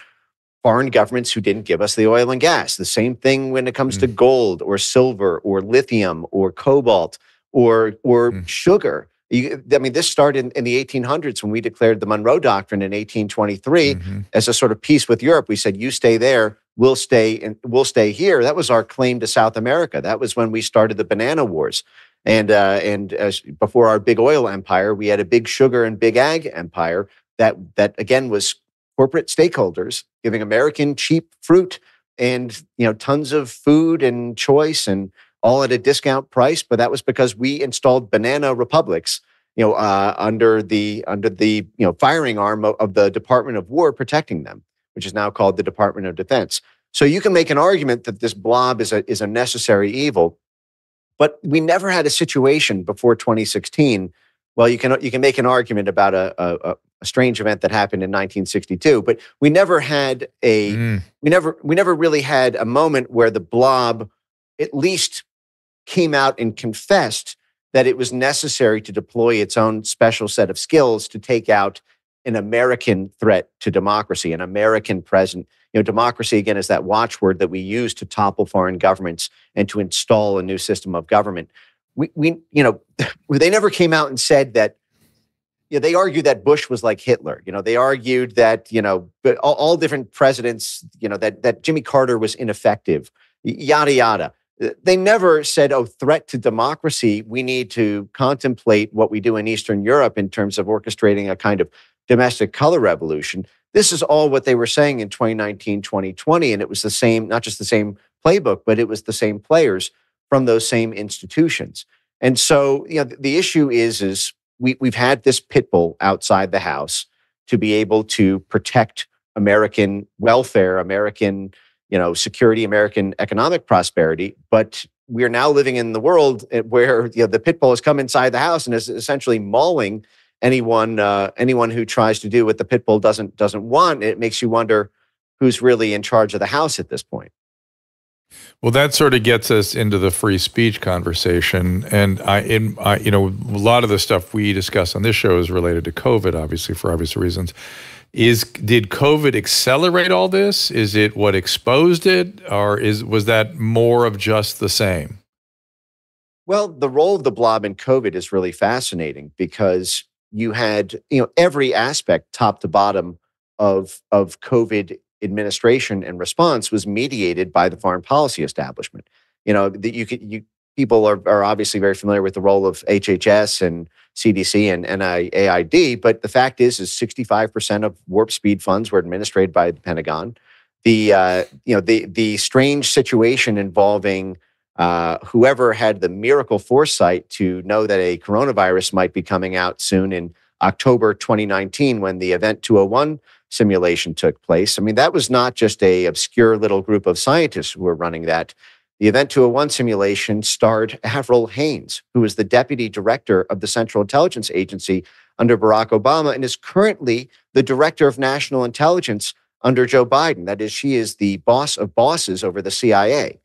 Speaker 5: foreign governments who didn't give us the oil and gas. The same thing when it comes mm. to gold or silver or lithium or cobalt or or mm. sugar. You, I mean, this started in, in, the 1800s when we declared the Monroe Doctrine in 1823 mm-hmm. as a sort of peace with Europe. We said, "You stay there, we'll stay and we'll stay here. That was our claim to South America. That was when we started the banana wars. And uh, and as before our big oil empire, we had a big sugar and big ag empire that that again was corporate stakeholders giving American cheap fruit and you know tons of food and choice and all at a discount price. But that was because we installed banana republics, you know, uh, under the under the you know firing arm of, of the Department of War protecting them, which is now called the Department of Defense. So you can make an argument that this blob is a is a necessary evil, but we never had a situation before 2016. Well, you can you can make an argument about a, a, a strange event that happened in 1962 but we never had a mm. we never we never really had a moment where the blob at least came out and confessed that it was necessary to deploy its own special set of skills to take out an American threat to democracy, an American present. You know, democracy again is that watchword that we use to topple foreign governments and to install a new system of government. We, we you know, they never came out and said that you know, they argued that Bush was like Hitler. You know, they argued that you know all, all, different presidents. You know that that Jimmy Carter was ineffective. Yada yada. They never said, "Oh, threat to democracy." We need to contemplate what we do in Eastern Europe in terms of orchestrating a kind of domestic color revolution. This is all what they were saying in 2019, 2020, and it was the same, not just the same playbook, but it was the same players from those same institutions. And so, you know, the issue is, is we, we've had this pit bull outside the house to be able to protect American welfare, American, you know, security, American economic prosperity. But we are now living in the world eh, where you know, the pit bull has come inside the house and is essentially mauling anyone uh, anyone who tries to do what the pit bull doesn't doesn't want. It makes you wonder who's really in charge of the house at this point.
Speaker 1: Well, that sort of gets us into the free speech conversation, and I, in, I, you know, a lot of the stuff we discuss on this show is related to COVID, obviously for obvious reasons. Is did COVID accelerate all this? Is it what exposed it, or is was that more of just the same?
Speaker 5: Well, the role of the blob in COVID is really fascinating because you had you know every aspect, top to bottom, of of COVID administration and response was mediated by the foreign policy establishment. You know, that you could you people are, are obviously very familiar with the role of HHS and CDC and NIAID, but the fact is, is 65% of warp speed funds were administered by the Pentagon. The uh, you know the the strange situation involving uh, whoever had the miracle foresight to know that a coronavirus might be coming out soon in October 2019, when the Event 201 simulation took place. I mean, that was not just a obscure little group of scientists who were running that. The Event 201 simulation starred Avril Haines, who was the deputy director of the Central Intelligence Agency under Barack Obama and is currently the director of national intelligence under Joe Biden. That is, she is the boss of bosses over the CIA.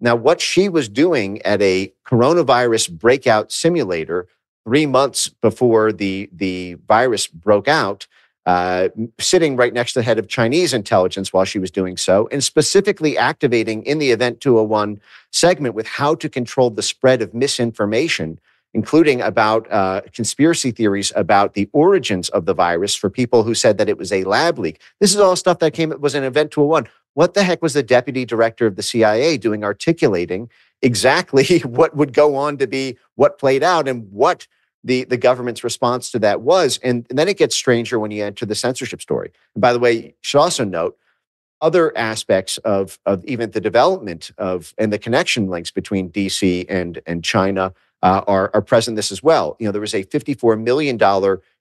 Speaker 5: Now, what she was doing at a coronavirus breakout simulator three months before the, the virus broke out uh, sitting right next to the head of Chinese intelligence while she was doing so, and specifically activating in the Event 201 segment with how to control the spread of misinformation, including about uh, conspiracy theories about the origins of the virus for people who said that it was a lab leak. This is all stuff that came, was an Event 201. What the heck was the deputy director of the CIA doing articulating exactly what would go on to be what played out and what the, the government's response to that was. And, and then it gets stranger when you enter the censorship story. And by the way, you should also note other aspects of, of even the development of and the connection links between DC and, and China uh, are, are present this as well. You know, there was a $54 million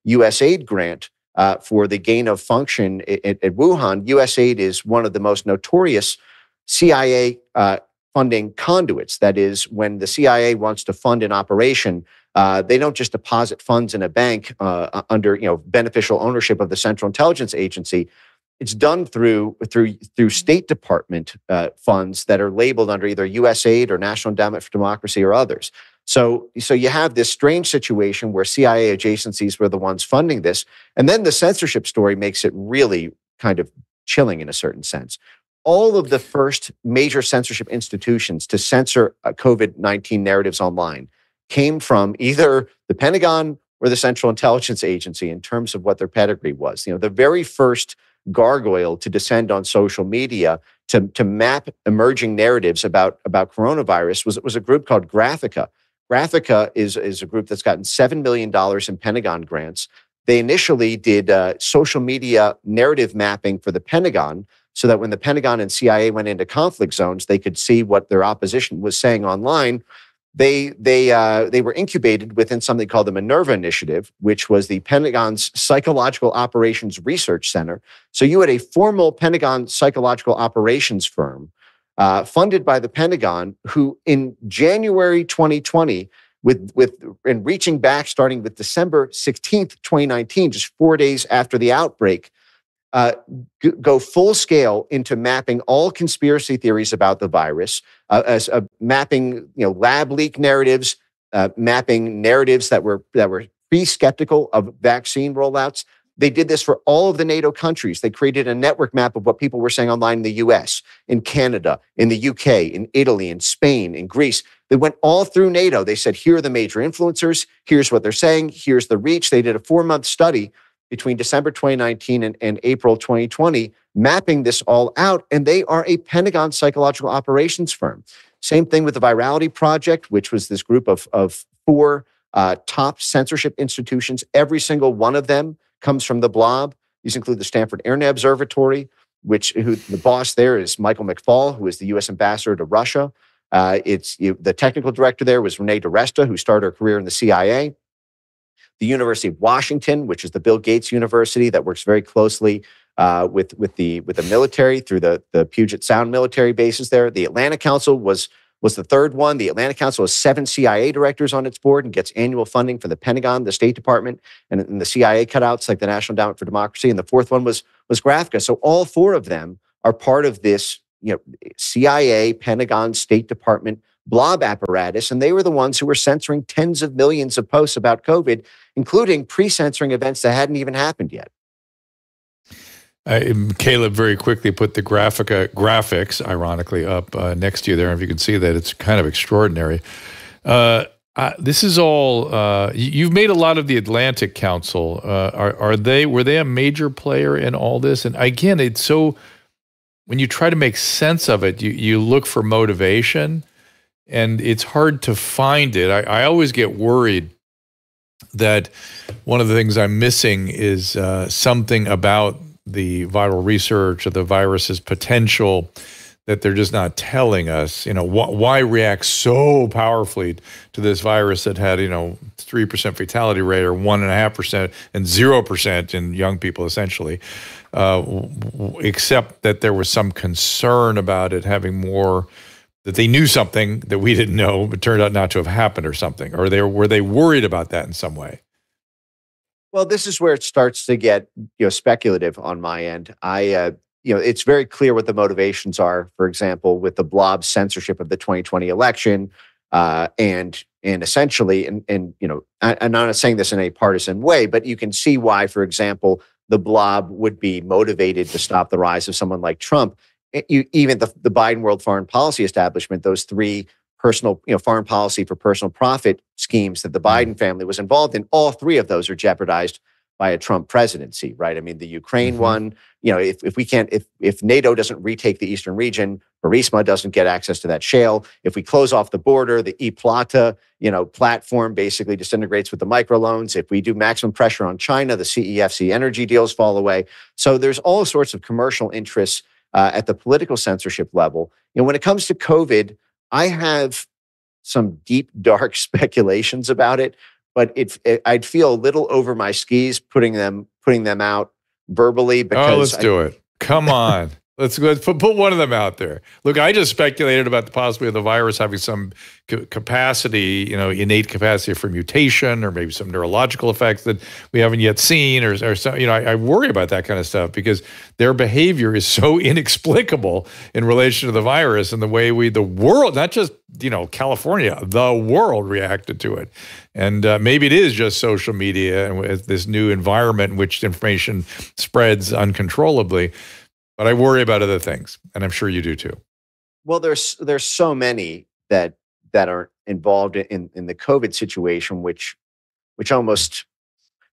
Speaker 5: US aid grant uh, for the gain of function at, at, Wuhan. USAID is one of the most notorious CIA uh, funding conduits. That is, when the CIA wants to fund an operation, uh, they don't just deposit funds in a bank uh, under you know beneficial ownership of the Central Intelligence Agency. It's done through through through State Department uh, funds that are labeled under either USAID or National Endowment for Democracy or others. So, so you have this strange situation where CIA adjacencies were the ones funding this, and then the censorship story makes it really kind of chilling in a certain sense. All of the first major censorship institutions to censor uh, COVID 19 narratives online came from either the Pentagon or the Central Intelligence Agency in terms of what their pedigree was. You know, the very first gargoyle to descend on social media to, to map emerging narratives about, about coronavirus was, was a group called Graphika. Graphika is, is a group that's gotten $7 million in Pentagon grants. They initially did uh, social media narrative mapping for the Pentagon so that when the Pentagon and CIA went into conflict zones, they could see what their opposition was saying online. They, they, uh, they were incubated within something called the Minerva Initiative, which was the Pentagon's Psychological Operations Research Center. So you had a formal Pentagon psychological operations firm uh, funded by the Pentagon, who in January 2020, with with and reaching back starting with December 16th, 2019, just four days after the outbreak, uh, go full scale into mapping all conspiracy theories about the virus, uh, as uh, mapping you know lab leak narratives, uh, mapping narratives that were that were pre-skeptical of vaccine rollouts. They did this for all of the NATO countries. They created a network map of what people were saying online in the US, in Canada, in the UK, in Italy, in Spain, in Greece. They went all through NATO. They said, here are the major influencers. Here's what they're saying. Here's the reach. They did a four month study between December 2019 and, and, April 2020, mapping this all out. And they are a Pentagon psychological operations firm. Same thing with the Virality Project, which was this group of, of four uh, top censorship institutions. Every single one of them comes from the blob. These include the Stanford Internet Observatory, which who the boss there is Michael McFaul, who is the U.S. ambassador to Russia. Uh, it's you, the technical director there was Renee DiResta, who started her career in the CIA the University of Washington, which is the Bill Gates University that works very closely uh, with with the with the military through the the Puget Sound military bases there. The Atlantic Council was was the third one. The Atlantic Council has seven CIA directors on its board and gets annual funding from the Pentagon, the State Department, and, and the CIA cutouts like the National Endowment for Democracy. And the fourth one was was Graphika. So all four of them are part of this you know CIA, Pentagon, State Department blob apparatus, and they were the ones who were censoring tens of millions of posts about COVID, including pre censoring events that hadn't even happened yet.
Speaker 1: Uh, Caleb very quickly put the graphics, ironically, up uh, next to you there. If you can see that, it's kind of extraordinary. Uh, this is all. Uh, you've made a lot of the Atlantic Council. Uh, are, are they? Were they a major player in all this? And again, it's so. When you try to make sense of it, you you look for motivation and it's hard to find it. I, I, always get worried that one of the things I'm missing is something about the viral research or the virus's potential that they're just not telling us. You know, wh- why react so powerfully to this virus that had, you know, 3% fatality rate or 1.5% and 0% in young people, essentially, uh, except that there was some concern about it having more that they knew something that we didn't know, but turned out not to have happened or something? Or they were they worried about that in some way?
Speaker 5: Well, this is where it starts to get you know speculative on my end. I uh, you know it's very clear what the motivations are. For example, with the blob censorship of the 2020 election, uh, and and essentially, and and you know, I, I'm not saying this in a partisan way, but you can see why, for example, the blob would be motivated to stop the rise of someone like Trump you, even the, the Biden World Foreign Policy Establishment, those three personal, you know, foreign policy for personal profit schemes that the mm-hmm. Biden family was involved in, all three of those are jeopardized by a Trump presidency, right? I mean, the Ukraine mm-hmm. one, you know, if, if we can't, if if NATO doesn't retake the eastern region, Burisma doesn't get access to that shale. If we close off the border, the E Plata, you know, platform basically disintegrates with the microloans. If we do maximum pressure on China, the CEFC energy deals fall away. So there's all sorts of commercial interests uh, at the political censorship level. You know, when it comes to COVID, I have some deep, dark speculations about it, but it, it, I'd feel a little over my skis putting them putting them out verbally. Oh, because
Speaker 1: oh, let's I, do it. Come on. Let's, let's put, put one of them out there. Look, I just speculated about the possibility of the virus having some capacity, you know, innate capacity for mutation or maybe some neurological effects that we haven't yet seen or, or some, you know, I, I, worry about that kind of stuff because their behavior is so inexplicable in relation to the virus and the way we, the world, not just, you know, California, the world reacted to it. And uh, maybe it is just social media and this new environment in which information spreads uncontrollably. But I worry about other things, and I'm sure you do too.
Speaker 5: Well, there's there's so many that that are involved in in the COVID situation, which which almost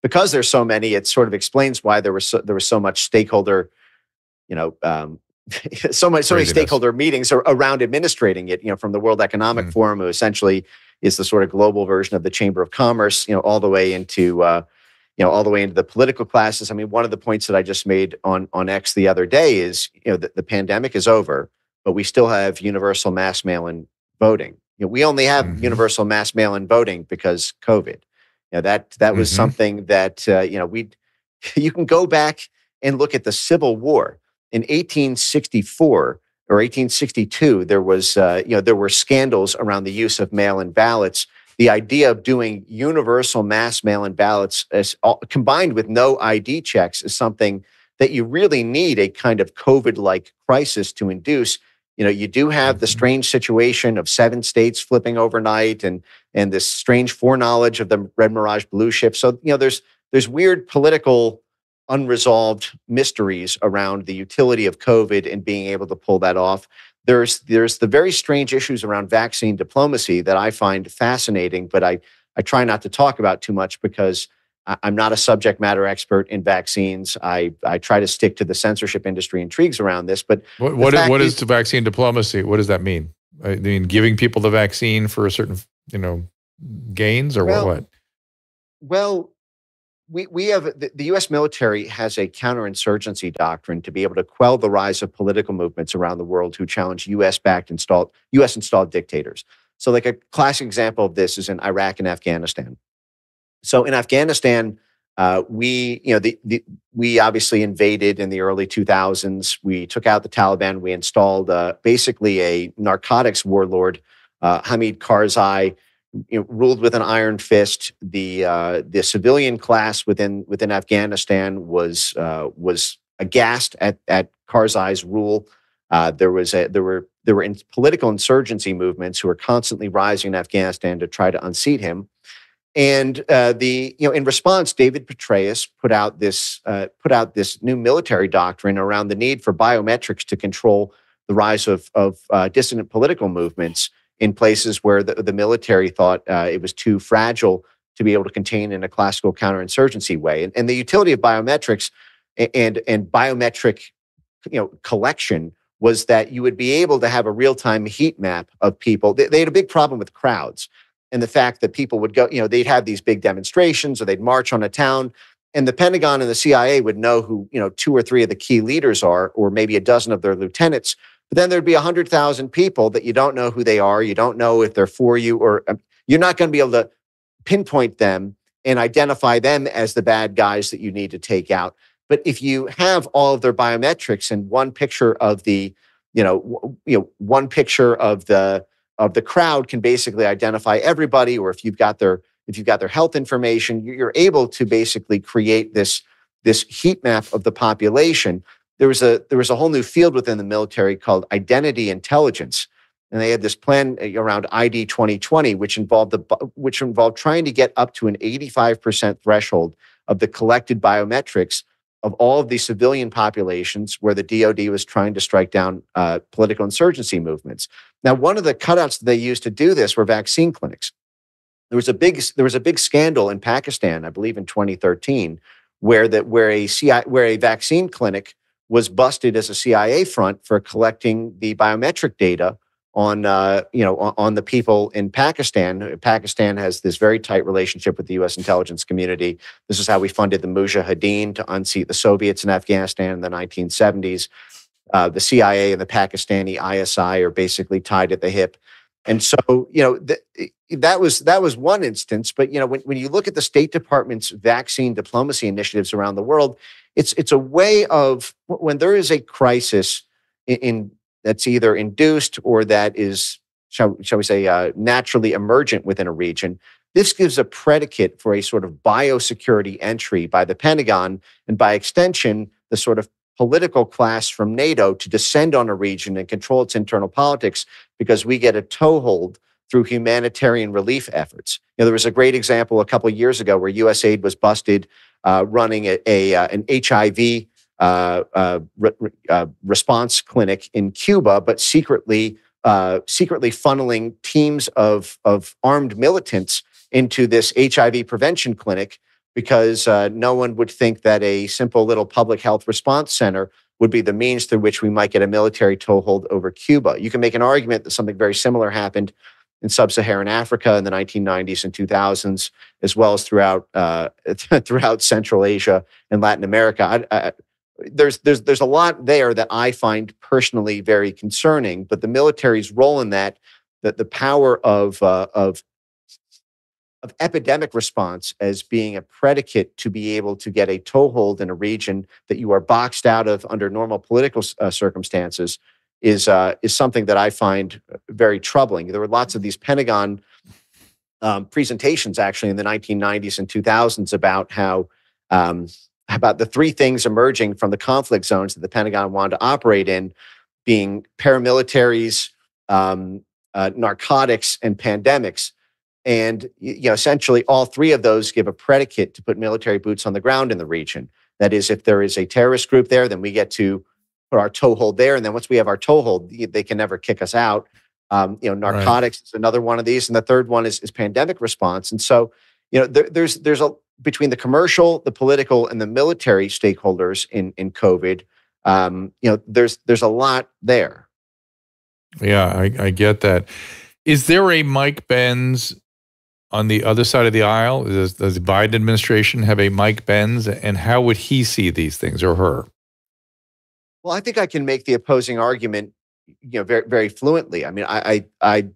Speaker 5: because there's so many, it sort of explains why there was so, there was so much stakeholder you know, um, so much, so many stakeholder meetings around administrating it. You know, from the World Economic mm. Forum, who essentially is the sort of global version of the Chamber of Commerce. You know, all the way into uh, you know all the way into the political classes. I mean, one of the points that I just made on on X the other day is you know the, the pandemic is over, but we still have universal mass mail-in voting. You know, we only have mm-hmm. universal mass mail-in voting because COVID. You know, that that was mm-hmm. something that uh, you know we you can go back and look at the Civil War in 1864 or 1862, there was, uh, you know, there were scandals around the use of mail-in ballots. The idea of doing universal mass mail-in ballots, as, all, combined with no ID checks, is something that you really need a kind of COVID-like crisis to induce. You know, you do have the mm-hmm. strange situation of seven states flipping overnight, and and this strange foreknowledge of the Red Mirage blue shift. So you know, there's there's weird political unresolved mysteries around the utility of COVID and being able to pull that off. There's there's the very strange issues around vaccine diplomacy that I find fascinating, but I I try not to talk about too much because I'm not a subject matter expert in vaccines. I, I try to stick to the censorship industry intrigues around this. But
Speaker 1: what what, is, what is, the vaccine diplomacy? What does that mean? I mean, giving people the vaccine for a certain you know gains or well, what?
Speaker 5: Well, we, we have the, the U.S. military has a counterinsurgency doctrine to be able to quell the rise of political movements around the world who challenge U.S. backed installed U.S. installed dictators. So, like a classic example of this is in Iraq and Afghanistan. So, in Afghanistan, uh, we you know the, the, we obviously invaded in the early 2000s. We took out the Taliban. We installed uh, basically a narcotics warlord, uh, Hamid Karzai you know, ruled with an iron fist. The uh, the civilian class within within Afghanistan was uh, was aghast at at Karzai's rule. Uh, there was a, there were there were in political insurgency movements who were constantly rising in Afghanistan to try to unseat him. And uh, the you know in response, David Petraeus put out this uh, put out this new military doctrine around the need for biometrics to control the rise of of uh, dissident political movements in places where the, the military thought uh, it was too fragile to be able to contain in a classical counterinsurgency way. And, and the utility of biometrics and, and biometric you know, collection was that you would be able to have a real time heat map of people. They, they, had a big problem with crowds and the fact that people would go, you know, they'd have these big demonstrations or they'd march on a town. And the Pentagon and the CIA would know who, you know, two or three of the key leaders are, or maybe a dozen of their lieutenants but then there'd be 100,000 people that you don't know who they are. You don't know if they're for you, or um, you're not going to be able to pinpoint them and identify them as the bad guys that you need to take out. But if you have all of their biometrics and one picture of the, you know, you know, one picture of the of the crowd can basically identify everybody, or if you've got their if you've got their health information, you're able to basically create this this heat map of the population there was a there was a whole new field within the military called identity intelligence and they had this plan uh, around ID 2020 which involved the which involved trying to get up to an 85% threshold of the collected biometrics of all of the civilian populations where the DoD was trying to strike down uh, political insurgency movements. Now, one of the cutouts that they used to do this were vaccine clinics. There was a big there was a big scandal in Pakistan, I believe, in 2013, where that where a CI, where a vaccine clinic was busted as a CIA front for collecting the biometric data on uh, you know on, the people in Pakistan. Pakistan has this very tight relationship with the U.S. intelligence community. This is how we funded the Mujahideen to unseat the Soviets in Afghanistan in the 1970s. Uh, the CIA and the Pakistani ISI are basically tied at the hip. And so, you know, th- that was that was one instance. But you know, when, when you look at the State Department's vaccine diplomacy initiatives around the world, it's it's a way of when there is a crisis in, in that's either induced or that is shall, shall we say uh, naturally emergent within a region. This gives a predicate for a sort of biosecurity entry by the Pentagon and by extension, the sort of political class from NATO to descend on a region and control its internal politics because we get a toehold through humanitarian relief efforts. You know, there was a great example a couple years ago where USAID was busted uh, running a, a uh, an HIV uh, uh, re- uh, response clinic in Cuba, but secretly secretly funneling teams of of armed militants into this HIV prevention clinic because no one would think that a simple little public health response center would be the means through which we might get a military toehold over Cuba. You can make an argument that something very similar happened in sub-Saharan Africa in the 1990s and 2000s, as well as throughout uh, throughout Central Asia and Latin America. I, I, there's there's there's a lot there that I find personally very concerning. But the military's role in that, that the power of uh, of of epidemic response as being a predicate to be able to get a toehold in a region that you are boxed out of under normal political uh, circumstances is uh, is something that I find very troubling. There were lots of these Pentagon um, presentations actually in the 1990s and 2000s about how um, about the three things emerging from the conflict zones that the Pentagon wanted to operate in, being paramilitaries, um, uh, narcotics, and pandemics. And you know, essentially, all three of those give a predicate to put military boots on the ground in the region. That is, if there is a terrorist group there, then we get to put our toehold there, and then once we have our toehold, they can never kick us out. Um, you know, narcotics right. is another one of these, and the third one is, is pandemic response. And so, you know, there, there's there's a between the commercial, the political, and the military stakeholders in in COVID, um, you know, there's there's a lot there.
Speaker 1: Yeah, I, I get that. Is there a Mike Benz on the other side of the aisle? Does, does the Biden administration have a Mike Benz, and how would he see these things or her?
Speaker 5: Well, I think I can make the opposing argument, you know, very very fluently. I mean, I I, I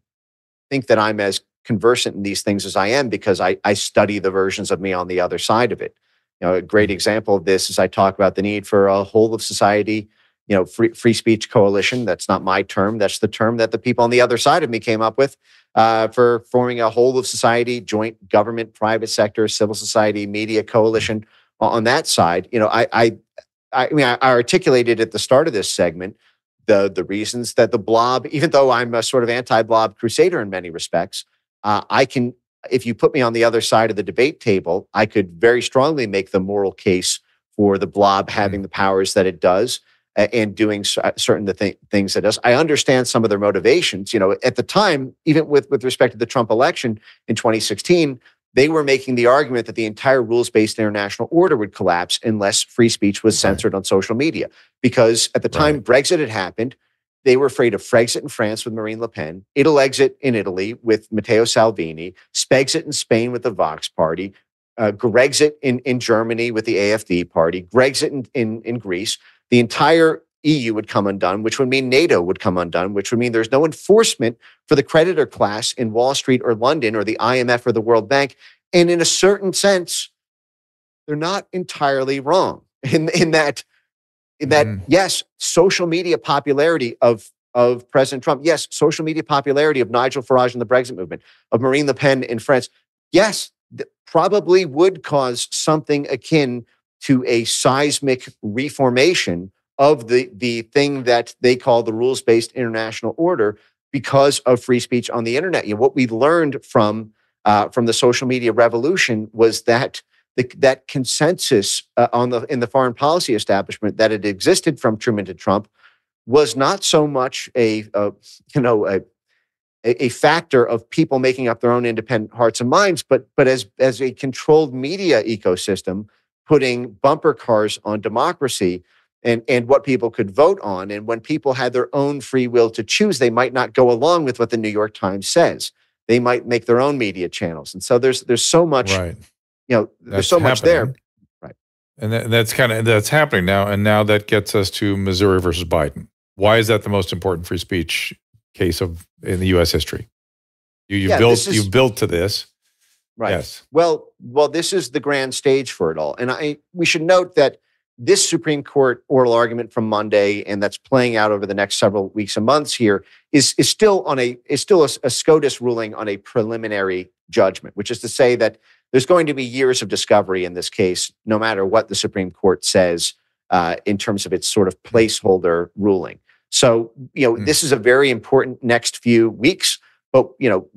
Speaker 5: think that I'm as conversant in these things as I am because I, I study the versions of me on the other side of it. You know, a great example of this is I talk about the need for a whole of society, you know, free, free speech coalition. That's not my term. That's the term that the people on the other side of me came up with uh, for forming a whole of society, joint government, private sector, civil society, media coalition. On that side, you know, I, I, I mean, I articulated at the start of this segment the the reasons that the blob, even though I'm a sort of anti-blob crusader in many respects, uh, I can, if you put me on the other side of the debate table, I could very strongly make the moral case for the blob having mm. the powers that it does and doing uh, certain the th- things that does. I understand some of their motivations. You know, at the time, even with with respect to the Trump election in 2016, they were making the argument that the entire rules-based international order would collapse unless free speech was censored on social media. Because at the time right. Brexit had happened, they were afraid of Frexit in France with Marine Le Pen, It'll Italexit in Italy with Matteo Salvini, Spexit in Spain with the Vox Party, uh, Grexit in, in Germany with the AFD Party, Grexit in, in, in Greece. The entire EU would come undone, which would mean NATO would come undone, which would mean there's no enforcement for the creditor class in Wall Street or London or the IMF or the World Bank. And in a certain sense, they're not entirely wrong in, in that in that mm. yes, social media popularity of of President Trump, yes, social media popularity of Nigel Farage and the Brexit movement, of Marine Le Pen in France, yes, probably would cause something akin to a seismic reformation of the the thing that they call the rules based international order because of free speech on the internet. You know, what we learned from uh, from the social media revolution was that the, that consensus uh, on the in the foreign policy establishment that had existed from Truman to Trump was not so much a, a you know a, a factor of people making up their own independent hearts and minds, but but as as a controlled media ecosystem, putting bumper cars on democracy and and what people could vote on, and when people had their own free will to choose, they might not go along with what the New York Times says. They might make their own media channels, and so there's there's so much
Speaker 1: right
Speaker 5: you know, that's there's so much there.
Speaker 1: Right. And that, that's kind of that's happening now. And now that gets us to Missouri versus Biden. Why is that the most important free speech case of in the U.S. history? You you yeah, built is, you built to this.
Speaker 5: Right. Yes. Well, well, this is the grand stage for it all. And I we should note that this Supreme Court oral argument from Monday, and that's playing out over the next several weeks and months here, is is still on a is still a, a SCOTUS ruling on a preliminary judgment, which is to say that there's going to be years of discovery in this case, no matter what the Supreme Court says uh, in terms of its sort of placeholder ruling. So, you know, mm. this is a very important next few weeks, but, you know,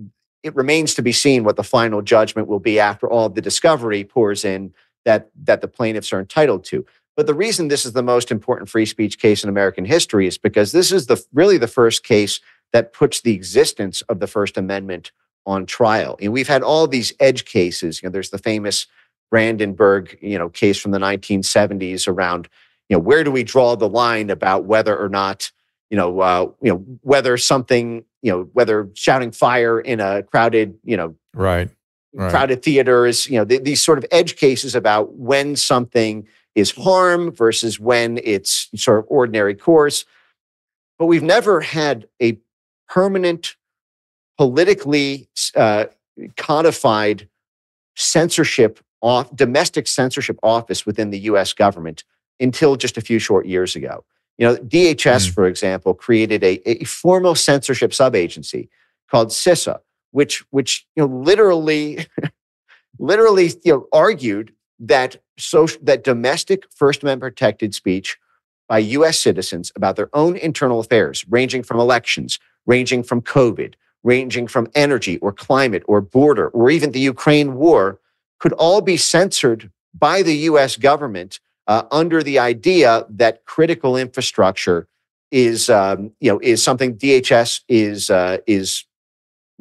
Speaker 5: it remains to be seen what the final judgment will be after all the discovery pours in that, that the plaintiffs are entitled to. But the reason this is the most important free speech case in American history is because this is the really the first case that puts the existence of the First Amendment on trial. And we've had all these edge cases. You know, there's the famous Brandenburg, you know, case from the 1970s around, you know, where do we draw the line about whether or not, you know, uh, you know, whether something, you know, whether shouting fire in a crowded, you know,
Speaker 1: right, right.
Speaker 5: crowded theaters, you know, th- these sort of edge cases about when something is harm versus when it's sort of ordinary course. But we've never had a permanent, politically uh, codified censorship off domestic censorship office within the US government until just a few short years ago. You know, DHS, mm. for example, created a, a formal censorship subagency called CISA, which which you know literally literally you know argued that social that domestic First Amendment protected speech by US citizens about their own internal affairs, ranging from elections, ranging from COVID, ranging from energy or climate or border or even the Ukraine war, could all be censored by the US government uh, under the idea that critical infrastructure is, um, you know, is something DHS is, uh, is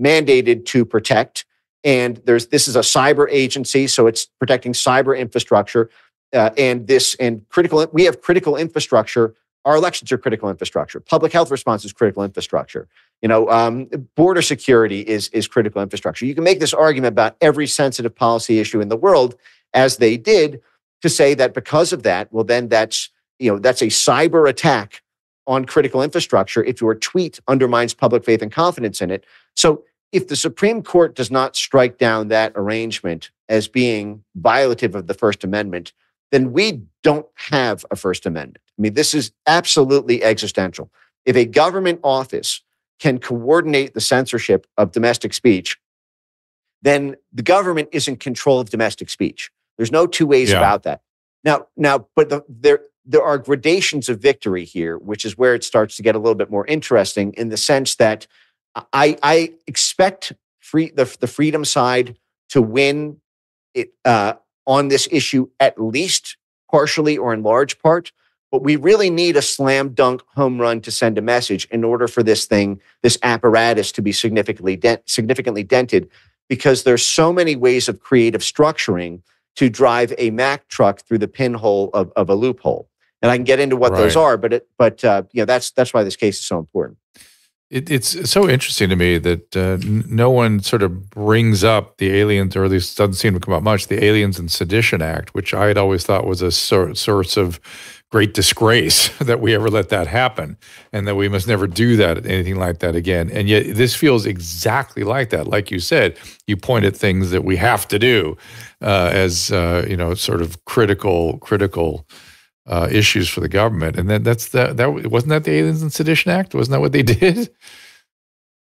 Speaker 5: mandated to protect. And there's, this is a cyber agency, so it's protecting cyber infrastructure. Uh, and this and critical, we have critical infrastructure our elections are critical infrastructure. Public health response is critical infrastructure. You know, um, border security is is critical infrastructure. You can make this argument about every sensitive policy issue in the world, as they did, to say that because of that, well, then that's you know that's a cyber attack on critical infrastructure if your tweet undermines public faith and confidence in it. So if the Supreme Court does not strike down that arrangement as being violative of the First Amendment, then we don't have a First Amendment. I mean, this is absolutely existential. If a government office can coordinate the censorship of domestic speech, then the government is in control of domestic speech. There's no two ways yeah. about that. Now, now, but the, there there are gradations of victory here, which is where it starts to get a little bit more interesting in the sense that I, I expect free the, the freedom side to win it uh, on this issue, at least partially or in large part. But we really need a slam dunk home run to send a message in order for this thing, this apparatus to be significantly, dent, significantly dented, because there's so many ways of creative structuring to drive a Mack truck through the pinhole of, of a loophole. And I can get into what right. those are, but it, but uh, you know that's that's why this case is so important.
Speaker 1: It, it's so interesting to me that uh, no one sort of brings up the aliens, or at least doesn't seem to come up much, the Aliens and Sedition Act, which I had always thought was a sor- source of great disgrace that we ever let that happen and that we must never do that, anything like that again. And yet this feels exactly like that. Like you said, you point at things that we have to do uh, as, uh, you know, sort of critical, critical uh, issues for the government. And then that's that. That wasn't that the Aliens and Sedition Act. Wasn't that what they did?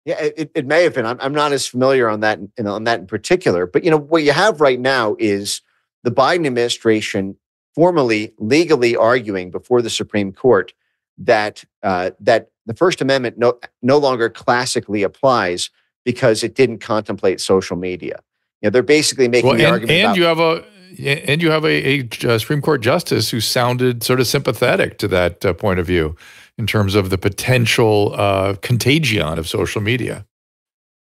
Speaker 5: Yeah, it, it may have been. I'm, I'm not as familiar on that in, on that in particular. But you know what you have right now is the Biden administration formally, legally arguing before the Supreme Court that uh, that the First Amendment no no longer classically applies because it didn't contemplate social media. You know, they're basically making well,
Speaker 1: the
Speaker 5: and, argument.
Speaker 1: And
Speaker 5: about,
Speaker 1: you have a and you have a, a, uh, Supreme Court justice who sounded sort of sympathetic to that uh, point of view in terms of the potential uh, contagion of social media.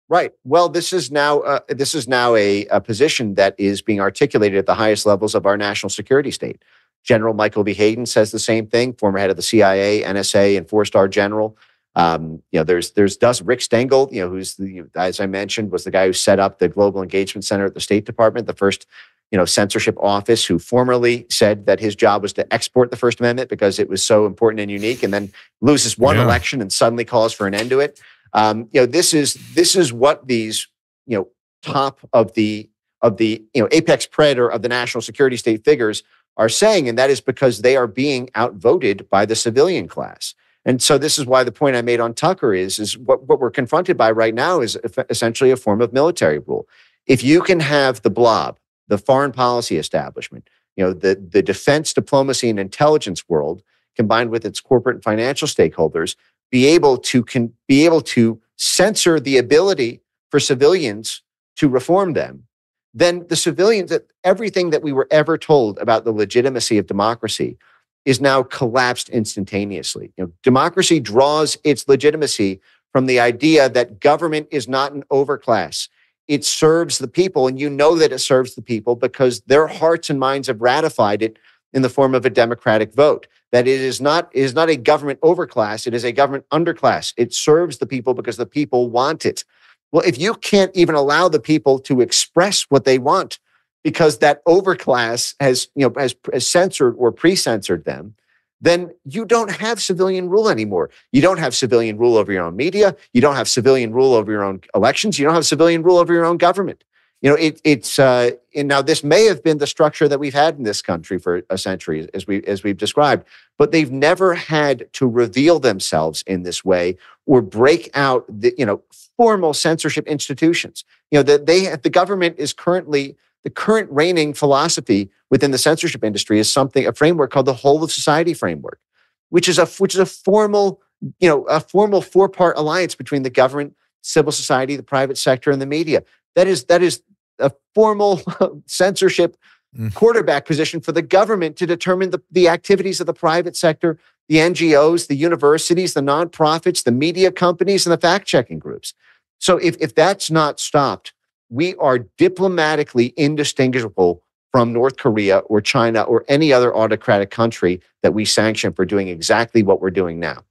Speaker 5: Right. Well, this is now uh, this is now a, a, position that is being articulated at the highest levels of our national security state. General Michael V. Hayden says the same thing. Former head of the CIA, NSA, and four-star general. Um, you know, there's there's does Rick Stengel, you know, who's the as I mentioned was the guy who set up the Global Engagement Center at the State Department, the first you know, censorship office who formerly said that his job was to export the First Amendment because it was so important and unique, and then loses one yeah. election and suddenly calls for an end to it. Um, you know, this is this is what these you know top of the of the you know apex predator of the national security state figures are saying, and that is because they are being outvoted by the civilian class. And so this is why the point I made on Tucker is is what, what we're confronted by right now is essentially a form of military rule. If you can have the blob the foreign policy establishment, you know, the, the defense, diplomacy, and intelligence world, combined with its corporate and financial stakeholders, be able to can be able to censor the ability for civilians to reform them, then the civilians, everything that we were ever told about the legitimacy of democracy is now collapsed instantaneously. You know, democracy draws its legitimacy from the idea that government is not an overclass it serves the people. And you know that it serves the people because their hearts and minds have ratified it in the form of a democratic vote. That it is not it is not a government overclass; it is a government underclass. It serves the people because the people want it. Well, if you can't even allow the people to express what they want because that overclass has you know has, has censored or pre-censored them, then you don't have civilian rule anymore. You don't have civilian rule over your own media. You don't have civilian rule over your own elections. You don't have civilian rule over your own government you know, it, it's uh, and now this may have been the structure that we've had in this country for a century, as we as we've described, but they've never had to reveal themselves in this way or break out the you know formal censorship institutions. You know that they the government is currently the current reigning philosophy within the censorship industry is something a framework called the whole of society framework, which is a which is a formal you know a formal four part alliance between the government, civil society, the private sector, and the media. That is that is a formal censorship mm. quarterback position for the government to determine the, the activities of the private sector, the NGOs, the universities, the nonprofits, the media companies, and the fact checking groups. So if, if that's not stopped, we are diplomatically indistinguishable from North Korea or China or any other autocratic country that we sanction for doing exactly what we're doing now.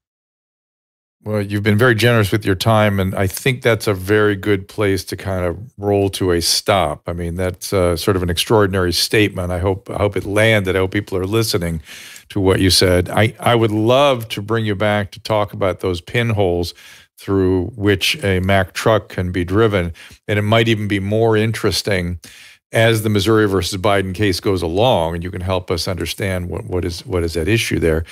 Speaker 1: Well, you've been very generous with your time, and I think that's a very good place to kind of roll to a stop. I mean, that's uh, sort of an extraordinary statement. I hope I hope it landed. I hope people are listening to what you said. I, I would love to bring you back to talk about those pinholes through which a Mack truck can be driven, and it might even be more interesting as the Missouri versus Biden case goes along, and you can help us understand what, what is what is at issue there.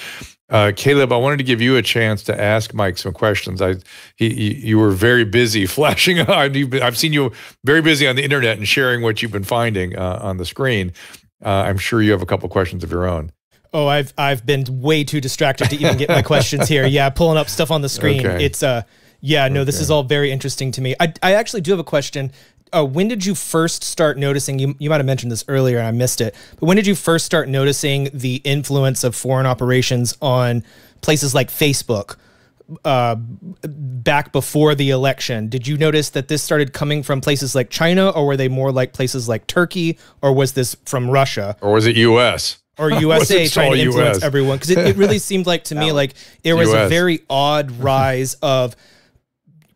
Speaker 1: Uh, Caleb, I wanted to give you a chance to ask Mike some questions. I he, you were very busy flashing. I've seen you very busy on the internet and sharing what you've been finding uh, on the screen. Uh, I'm sure you have a couple questions of your own.
Speaker 7: Oh, I've I've been way too distracted to even get my questions here. Yeah, pulling up stuff on the screen. Okay. It's uh yeah, no, okay. this is all very interesting to me. I I actually do have a question uh, when did you first start noticing? You, you might have mentioned this earlier and I missed it, but when did you first start noticing the influence of foreign operations on places like Facebook? Uh, back before the election, did you notice that this started coming from places like China, or were they more like places like Turkey, or was this from Russia,
Speaker 1: or was it U.S.
Speaker 7: or USA trying to influence US? everyone? Because it, it, really seemed like to me like there was US. a very odd rise of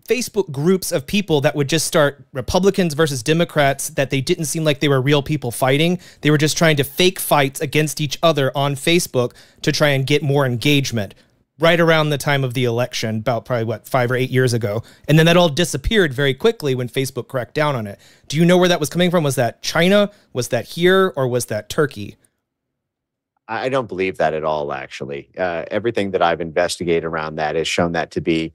Speaker 7: Facebook groups of people that would just start Republicans versus Democrats that they didn't seem like they were real people fighting. They were just trying to fake fights against each other on Facebook to try and get more engagement right around the time of the election, about probably what, five or eight years ago. And then that all disappeared very quickly when Facebook cracked down on it. Do you know where that was coming from? Was that China? Was that here? Or was that Turkey?
Speaker 5: I don't believe that at all, actually. Uh, everything that I've investigated around that has shown that to be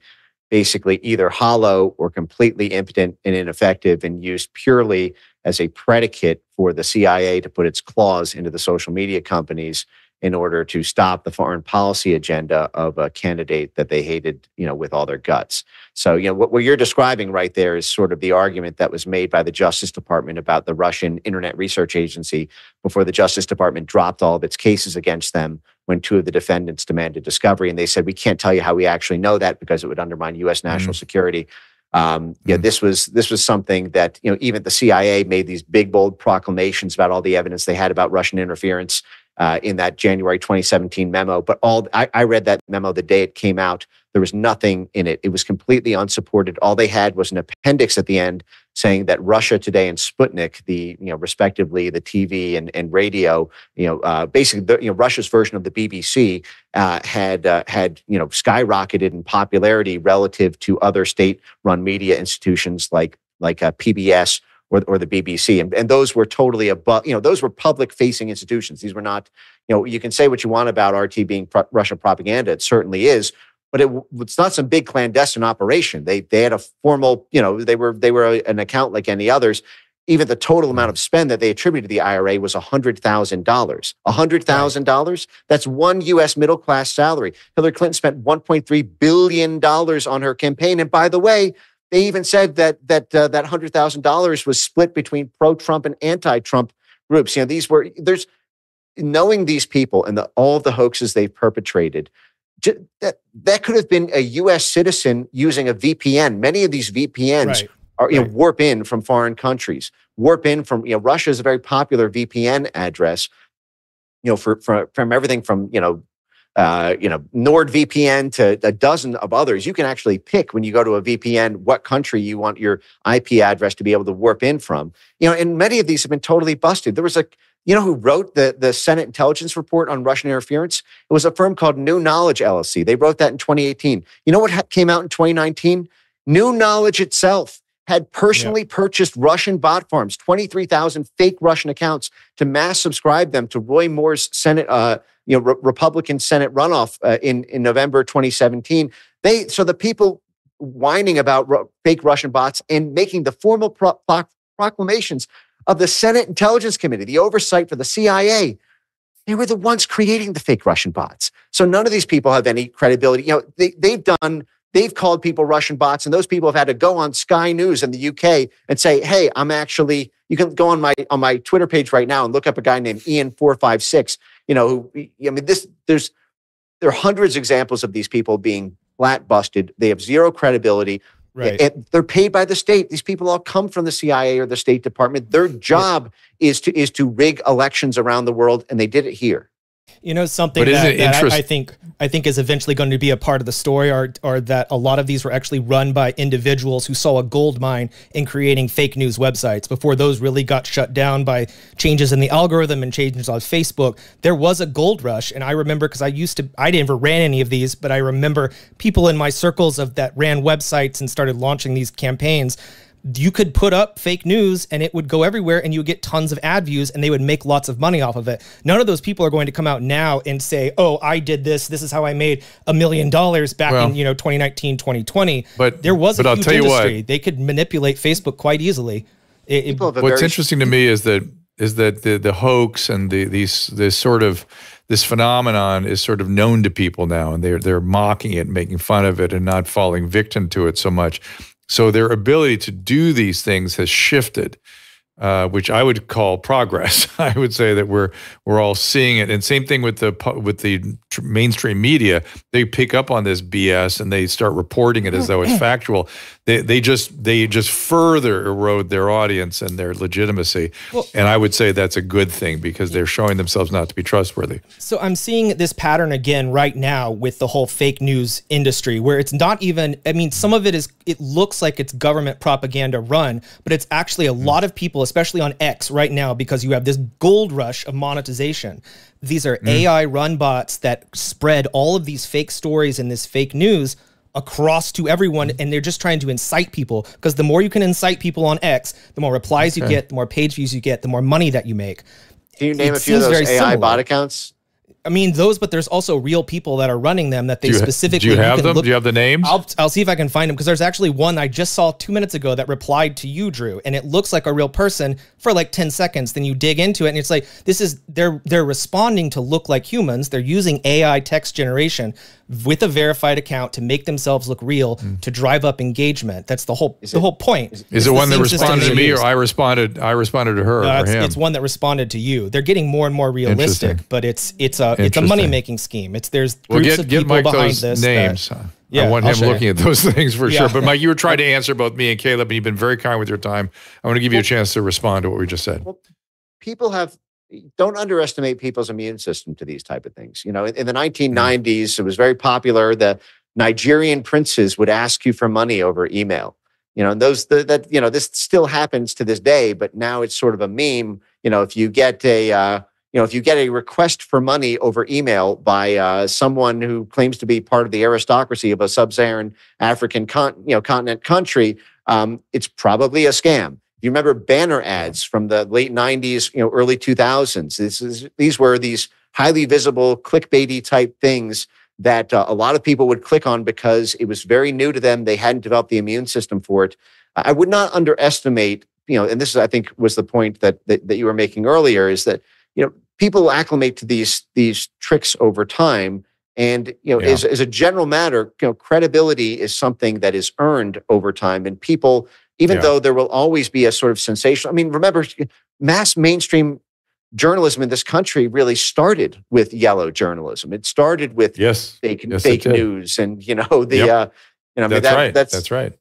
Speaker 5: basically either hollow or completely impotent and ineffective and used purely as a predicate for the CIA to put its claws into the social media companies in order to stop the foreign policy agenda of a candidate that they hated, you know, with all their guts. So, you know, what, what you're describing right there is sort of the argument that was made by the Justice Department about the Russian Internet Research Agency before the Justice Department dropped all of its cases against them when two of the defendants demanded discovery. And they said, we can't tell you how we actually know that because it would undermine U.S. national mm. security. Um, yeah, mm. this was this was something that you know even the CIA made these big bold proclamations about all the evidence they had about Russian interference uh, in that January 2017 memo. But all I, I, read that memo the day it came out. There was nothing in it. It was completely unsupported. All they had was an appendix at the end saying that Russia Today and Sputnik, the you know respectively the TV and, and radio, you know uh, basically the, you know Russia's version of the BBC uh, had uh, had you know skyrocketed in popularity relative to other state-run media institutions like like uh, PBS or, or the BBC. And, and those were totally above, you know, those were public facing institutions. These were not, you know, you can say what you want about RT being pro- Russian propaganda. It certainly is. But it, it's not some big clandestine operation. They they had a formal, you know, they were they were a, an account like any others. Even the total amount of spend that they attributed to the IRA was hundred thousand dollars. hundred thousand dollars. That's one U.S. middle class salary. Hillary Clinton spent one point three billion dollars on her campaign. And by the way, they even said that that uh, that hundred thousand dollars was split between pro-Trump and anti-Trump groups. You know, these were there's knowing these people and the, all of the hoaxes they've perpetrated. that that could have been a U.S. citizen using a VPN. Many of these VPNs right. are you right. know warp in from foreign countries. Warp in from you know Russia is a very popular VPN address. you know, for, for from everything from you know uh, you know, NordVPN to a dozen of others. You can actually pick when you go to a VPN what country you want your IP address to be able to warp in from. You know, and many of these have been totally busted. There was a, you know, who wrote the the Senate intelligence report on Russian interference? It was a firm called New Knowledge LLC. They wrote that in 2018. You know what came out in 2019? New Knowledge itself had personally purchased Russian bot farms, 23,000 fake Russian accounts to mass subscribe them to Roy Moore's Senate, uh, you know, Re- Republican Senate runoff uh, in, in November 2017. They, so the people whining about ro- fake Russian bots and making the formal pro- pro- proclamations of the Senate Intelligence Committee, the oversight for the CIA, they were the ones creating the fake Russian bots. So none of these people have any credibility. You know, they, they've done they've called people Russian bots, and those people have had to go on Sky News in the UK and say, "Hey, I'm actually." You can go on my on my Twitter page right now and look up a guy named Ian four five six. You know, who I mean, this there's there are hundreds of examples of these people being flat busted. They have zero credibility. Right. And they're paid by the state. These people all come from the CIA or the State Department. Their job is to is to rig elections around the world, and they did it here.
Speaker 7: You know something that, that I, I, think I think is eventually going to be a part of the story, are are that a lot of these were actually run by individuals who saw a gold mine in creating fake news websites before those really got shut down by changes in the algorithm and changes on Facebook. There was a gold rush, and I remember because I used to I never ran any of these, but I remember people in my circles of that ran websites and started launching these campaigns you could put up fake news and it would go everywhere and you would get tons of ad views and they would make lots of money off of it. None of those people are going to come out now and say, "Oh, I did this. This is how I made a million dollars back well, in, you know, 2019, 2020." But there was but a I'll huge tell you industry. What, they could manipulate Facebook quite easily.
Speaker 1: It, what's interesting to me is that is that the the hoax and the these this sort of this phenomenon is sort of known to people now and they're they're mocking it, making fun of it and not falling victim to it so much. So their ability to do these things has shifted. Uh, which I would call progress. I would say that we're we're all seeing it, and same thing with the with the mainstream media. They pick up on this BS and they start reporting it as though it's factual. They they just they just further erode their audience and their legitimacy. Well, and I would say that's a good thing because they're showing themselves not to be trustworthy.
Speaker 7: So I'm seeing this pattern again right now with the whole fake news industry, where it's not even. I mean, some of it is. It looks like it's government propaganda run, but it's actually a mm. lot of people especially on X right now, because you have this gold rush of monetization. These are mm. AI run bots that spread all of these fake stories and this fake news across to everyone mm-hmm. and they're just trying to incite people because the more you can incite people on X, the more replies okay. you get, the more page views you get, the more money that you make.
Speaker 5: Can you name it a few of those AI similar. bot accounts?
Speaker 7: I mean those, but there's also real people that are running them that they
Speaker 1: do you,
Speaker 7: specifically.
Speaker 1: Do you have them? Look, do you have the names?
Speaker 7: I'll, I'll see if I can find them because there's actually one I just saw two minutes ago that replied to you, Drew, and it looks like a real person for like ten seconds. Then you dig into it, and it's like this is they're they're responding to look like humans. They're using AI text generation with a verified account to make themselves look real mm. to drive up engagement. That's the whole is the it, whole point.
Speaker 1: Is, is it one that responded to me or I responded I responded to her uh,
Speaker 7: or him? It's one that responded to you. They're getting more and more realistic, but it's it's a it's a money making scheme. It's there's groups well, get, of people Mike behind this
Speaker 1: names. That, yeah, I want I'll him looking at those things for yeah. sure. But Mike, you were trying to answer both me and Caleb, and you've been very kind with your time. I want to give you a chance to respond to what we just said. Well,
Speaker 5: people have don't underestimate people's immune system to these type of things. You know, in, in the 1990s, mm. it was very popular. The Nigerian princes would ask you for money over email. You know, and those the, that you know this still happens to this day, but now it's sort of a meme. You know, if you get a uh, you know if you get a request for money over email by uh, someone who claims to be part of the aristocracy of a sub-Saharan African con- you know continent country, um, it's probably a scam you remember banner ads from the late 90s, you know, early 2000s? This is, these were these highly visible clickbaity type things that uh, a lot of people would click on because it was very new to them. They hadn't developed the immune system for it. I would not underestimate, you know, and this is, I think, was the point that, that, that you were making earlier is that, you know, people acclimate to these, these tricks over time. And, you know, yeah. as, as a general matter, you know, credibility is something that is earned over time. And people even yeah. though there will always be a sort of sensational. I mean, remember, mass mainstream journalism in this country really started with yellow journalism. It started with
Speaker 1: yes,
Speaker 5: fake,
Speaker 1: yes,
Speaker 5: fake news, and you know the, yep. uh, you know,
Speaker 1: that's that, right. That's, that's right.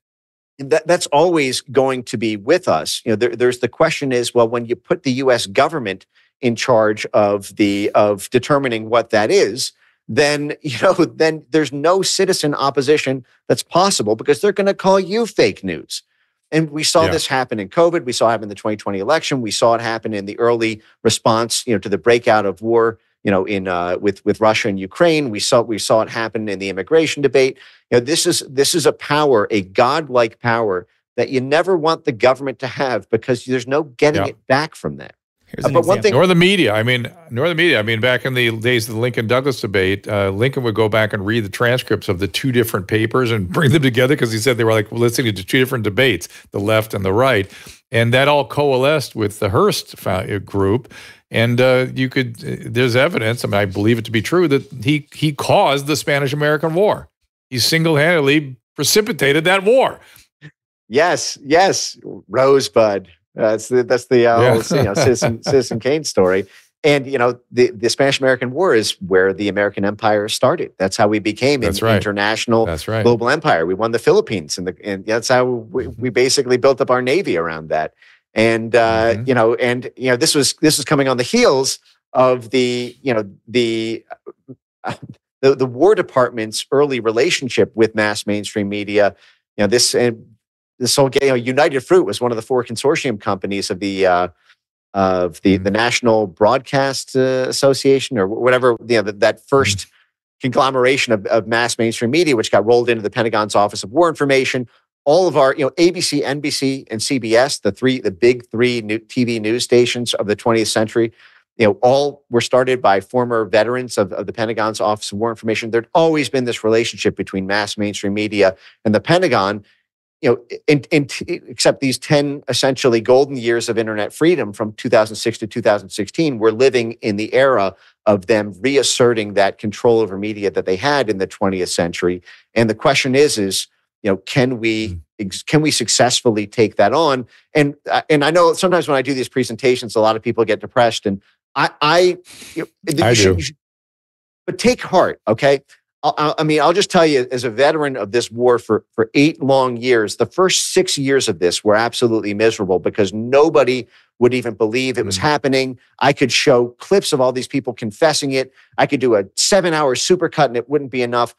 Speaker 5: That, that's always going to be with us. You know, there, there's the question is, well, when you put the U.S. government in charge of the of determining what that is, then you know then there's no citizen opposition that's possible because they're going to call you fake news. And we saw yeah. this happen in COVID. We saw it happen in the 2020 election. We saw it happen in the early response, you know, to the breakout of war, you know, in uh, with with Russia and Ukraine. We saw we saw it happen in the immigration debate. You know, this is this is a power, a godlike power that you never want the government to have because there's no getting yeah. it back from that.
Speaker 1: Here's uh, but one thing, nor the media. I mean, nor the media. I mean, back in the days of the Lincoln Douglas debate, uh, Lincoln would go back and read the transcripts of the two different papers and bring them together because he said they were like listening to two different debates, the left and the right, and that all coalesced with the Hearst uh, group. And uh, you could, uh, there's evidence. I mean, I believe it to be true that he he caused the Spanish-American War. He single-handedly precipitated that war.
Speaker 5: Yes, yes, Rosebud. That's the that's the uh, yeah. you know, Citizen, Citizen Kane story. And you know the, the Spanish American War is where the American Empire started. That's how we became an right. international
Speaker 1: that's right.
Speaker 5: global empire. We won the Philippines, and, the, and that's how we, we basically built up our navy around that. And uh, mm-hmm. you know, and you know, this was this was coming on the heels of the you know the uh, the, the War Department's early relationship with mass mainstream media. You know, this and this whole you know, United Fruit was one of the four consortium companies of the uh, of the mm-hmm. the National Broadcast uh, Association or whatever you know that, that 1st mm-hmm. conglomeration of, of mass mainstream media, which got rolled into the Pentagon's Office of War Information. All of our, you know, ABC, NBC, and CBS, the three, the big three new TV news stations of the 20th century, you know, all were started by former veterans of, of the Pentagon's Office of War Information. There'd always been this relationship between mass mainstream media and the Pentagon you know, in, in, except these 10 essentially golden years of internet freedom from 2006 to 2016, we're living in the era of them reasserting that control over media that they had in the 20th century. And the question is, is, you know, can we hmm. can we successfully take that on? And uh, and I know sometimes when I do these presentations, a lot of people get depressed, and I I, you
Speaker 1: know, I do. Should,
Speaker 5: but take heart, okay? I mean, I'll just tell you, as a veteran of this war for, for eight long years, the first six years of this were absolutely miserable because nobody would even believe it was mm. happening. I could show clips of all these people confessing it. I could do a seven hour supercut and it wouldn't be enough.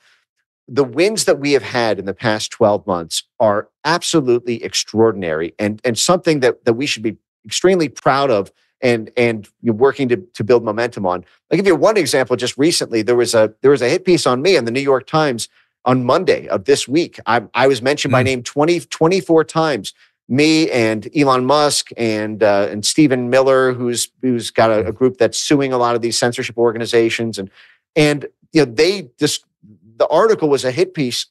Speaker 5: The wins that we have had in the past 12 months are absolutely extraordinary and, and something that, that we should be extremely proud of and and you're working to, to build momentum on. I'll give you one example. Just recently, there was a there was a hit piece on me in the New York Times on Monday of this week. I, I was mentioned mm. by hmm. name 20, 24 times. Me and Elon Musk and uh, and Stephen Miller, who's who's got a, a, group that's suing a lot of these censorship organizations, and and you know they just the article was a hit piece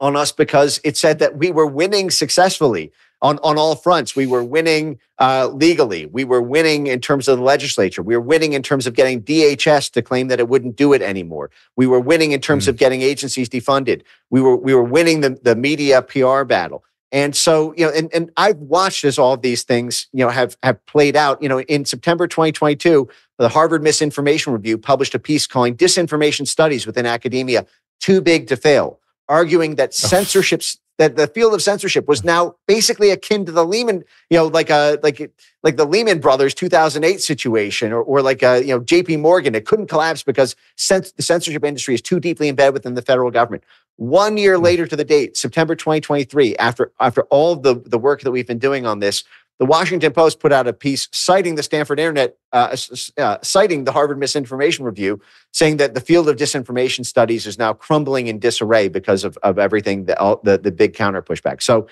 Speaker 5: on us because it said that we were winning successfully on, on all fronts. We were winning uh, legally. We were winning in terms of the legislature. We were winning in terms of getting DHS to claim that it wouldn't do it anymore. We were winning in terms mm. of getting agencies defunded. We were we were winning the, the media PR battle. And so, you know, and, and I've watched as all of these things, you know, have have played out. You know, in September 2022, the Harvard Misinformation Review published a piece calling disinformation studies within academia too big to fail, arguing that censorship that the field of censorship was now basically akin to the Lehman, you know, like a like like the Lehman Brothers 2008 situation, or, or like a you know J.P. Morgan. It couldn't collapse because cens- the censorship industry is too deeply embedded within the federal government. One year hmm. later to the date, September 2023, after after all the the work that we've been doing on this, the Washington Post put out a piece citing the Stanford Internet, uh, uh, citing the Harvard Misinformation Review, saying that the field of disinformation studies is now crumbling in disarray because of, of everything, the, all, the, the big counter pushback. So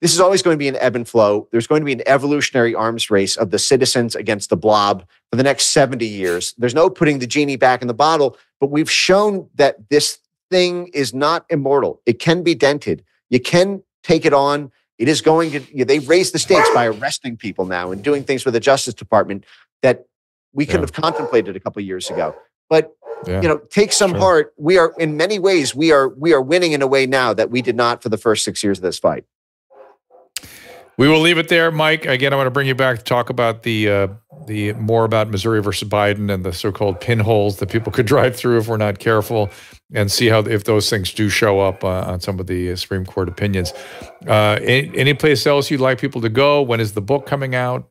Speaker 5: this is always going to be an ebb and flow. There's going to be an evolutionary arms race of the citizens against the blob for the next 70 years. There's no putting the genie back in the bottle, but we've shown that this thing is not immortal. It can be dented. You can take it on it is going to, you know, they've raised the stakes by arresting people now and doing things with the Justice Department that we couldn't yeah. have contemplated a couple years ago. But yeah. you know, take some sure. heart. We are in many ways we are we are winning in a way now that we did not for the first six years of this fight.
Speaker 1: We will leave it there, Mike. Again, I want to bring you back to talk about the uh, the more about Missouri versus Biden and the so-called pinholes that people could drive through if we're not careful, and see how if those things do show up uh, on some of the Supreme Court opinions. Uh, any, any place else you'd like people to go? When is the book coming out?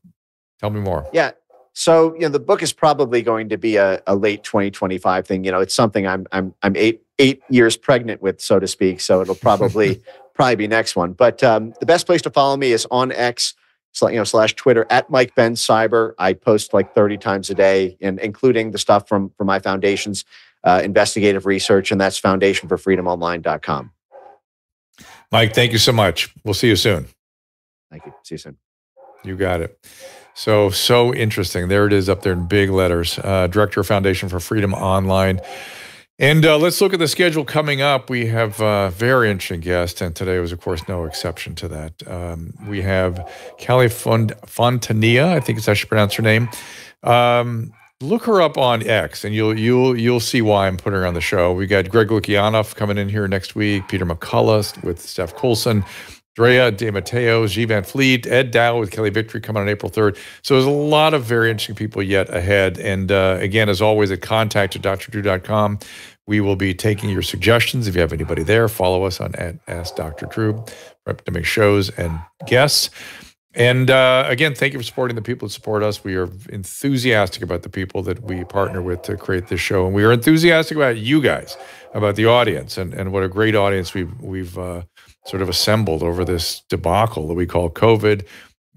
Speaker 1: Tell me more.
Speaker 5: Yeah, So, you know, the book is probably going to be a, a late 2025 thing. You know, it's something I'm I'm I'm eight eight years pregnant with, so to speak. So it'll probably probably be next one. But um, the best place to follow me is on X, you know, slash Twitter at Mike Benz Cyber. I post like 30 times a day, and including the stuff from from my foundation's uh, investigative research, and that's foundationforfreedomonline.com.
Speaker 1: Mike, thank you so much. We'll see you soon.
Speaker 5: Thank you. See you soon.
Speaker 1: You got it. So, so interesting. There it is up there in big letters. Uh, Director of Foundation for Freedom Online. And uh, let's look at the schedule coming up. We have a very interesting guest, and today was, of course, no exception to that. Um, we have Kelly Font- Fontania, I think it's how she pronounced her name. Um, look her up on X, and you'll you'll you'll see why I'm putting her on the show. We got Greg Lukianoff coming in here next week, Peter McCullough with Steph Coulson, Drea De Matteo, G Van Fleet, Ed Dowd with Kelly Victory coming on April 3rd. So there's a lot of very interesting people yet ahead. And uh, again, as always, at contact at drdrew.com. We will be taking your suggestions. If you have anybody there, follow us on at Ask Dr. Drew for upcoming shows and guests. And uh, again, thank you for supporting the people that support us. We are enthusiastic about the people that we partner with to create this show, and we are enthusiastic about you guys, about the audience, and, and what a great audience we've we've uh, sort of assembled over this debacle that we call COVID.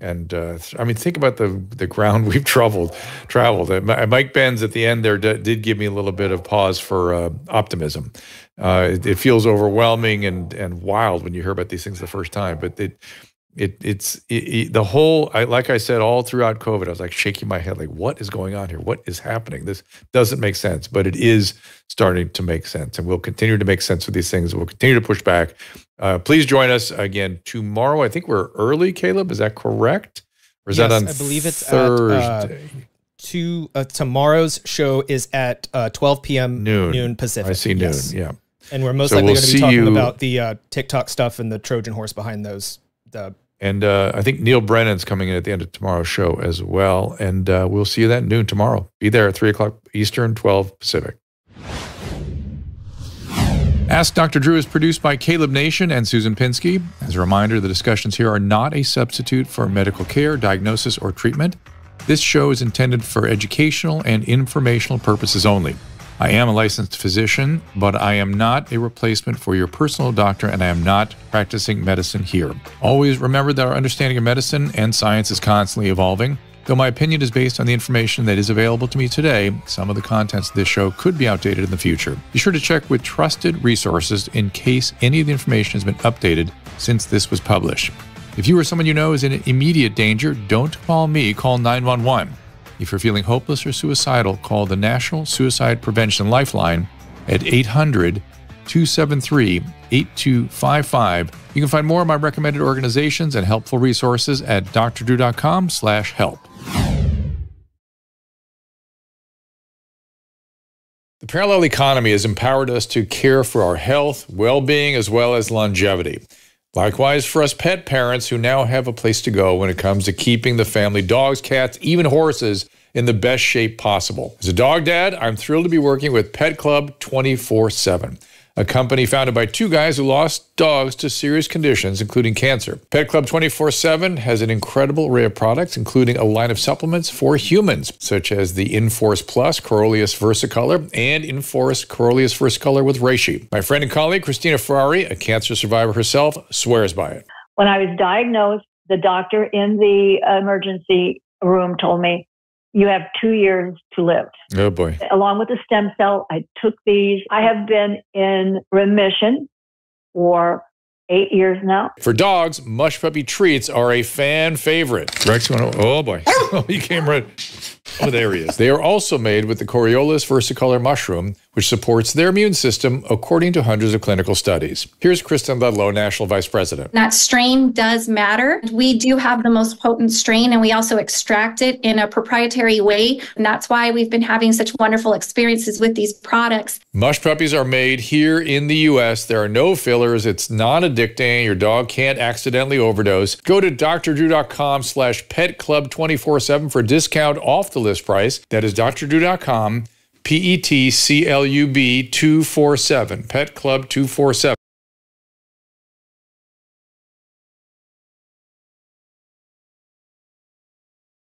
Speaker 1: And uh, I mean, think about the the ground we've traveled. Traveled. Mike Benz at the end there did give me a little bit of pause for uh, optimism. Uh, it, it, feels overwhelming and and wild when you hear about these things the first time, but it it it's it, it, the whole I, like i said all throughout covid i was like shaking my head like what is going on here what is happening this doesn't make sense but it is starting to make sense and we'll continue to make sense of these things we'll continue to push back uh, please join us again tomorrow i think we're early caleb is that correct
Speaker 7: or is yes, that on i believe it's thursday at, uh, to uh, tomorrow's show is at uh, 12 p.m noon noon pacific
Speaker 1: i see noon yes. yeah
Speaker 7: and we're most so likely we'll going to be talking you. about the uh, tiktok stuff and the trojan horse behind those the
Speaker 1: and uh, I think Neal Brennan's coming in at the end of tomorrow's show as well. And uh, we'll see you then noon tomorrow. Be there at 3 o'clock Eastern, 12 Pacific. Ask Dr. Drew is produced by Caleb Nation and Susan Pinsky. As a reminder, the discussions here are not a substitute for medical care, diagnosis, or treatment. This show is intended for educational and informational purposes only. I am a licensed physician, but I am not a replacement for your personal doctor, and I am not practicing medicine here. Always remember that our understanding of medicine and science is constantly evolving. Though my opinion is based on the information that is available to me today, some of the contents of this show could be outdated in the future. Be sure to check with trusted resources in case any of the information has been updated since this was published. If you or someone you know is in immediate danger, don't call me, call 911. If you're feeling hopeless or suicidal, call the National Suicide Prevention Lifeline at 800 273 8255. You can find more of my recommended organizations and helpful resources at drdrew.com slash help. The parallel economy has empowered us to care for our health, well-being, as well as longevity. Likewise, for us pet parents who now have a place to go when it comes to keeping the family dogs, cats, even horses in the best shape possible. As a dog dad, I'm thrilled to be working with Pet Club 24 7 a company founded by two guys who lost dogs to serious conditions, including cancer. Pet Club 24 7 has an incredible array of products, including a line of supplements for humans, such as the Enforce Plus Coriolus Versicolor and Enforce Coriolus Versicolor with Reishi. My friend and colleague, Christina Ferrari, a cancer survivor herself, swears by it.
Speaker 8: When I was diagnosed, the doctor in the emergency room told me, you have two years to live.
Speaker 1: Oh boy.
Speaker 8: Along with the stem cell, I took these. I have been in remission for eight years now.
Speaker 1: For dogs, mush puppy treats are a fan favorite. Rex, oh boy. oh, he came right. Oh, there he is. They are also made with the Coriolus versicolor mushroom, which supports their immune system according to hundreds of clinical studies. Here's Kristen Ludlow, National Vice President.
Speaker 9: That strain does matter. We do have the most potent strain, and we also extract it in a proprietary way. And that's why we've been having such wonderful experiences with these products.
Speaker 1: Mush puppies are made here in the U.S. There are no fillers. It's non-addicting. Your dog can't accidentally overdose. Go to drdrew.com slash petclub247 for discount off the list price. That is drdrew.com P E T C L U B 247, Pet Club 247.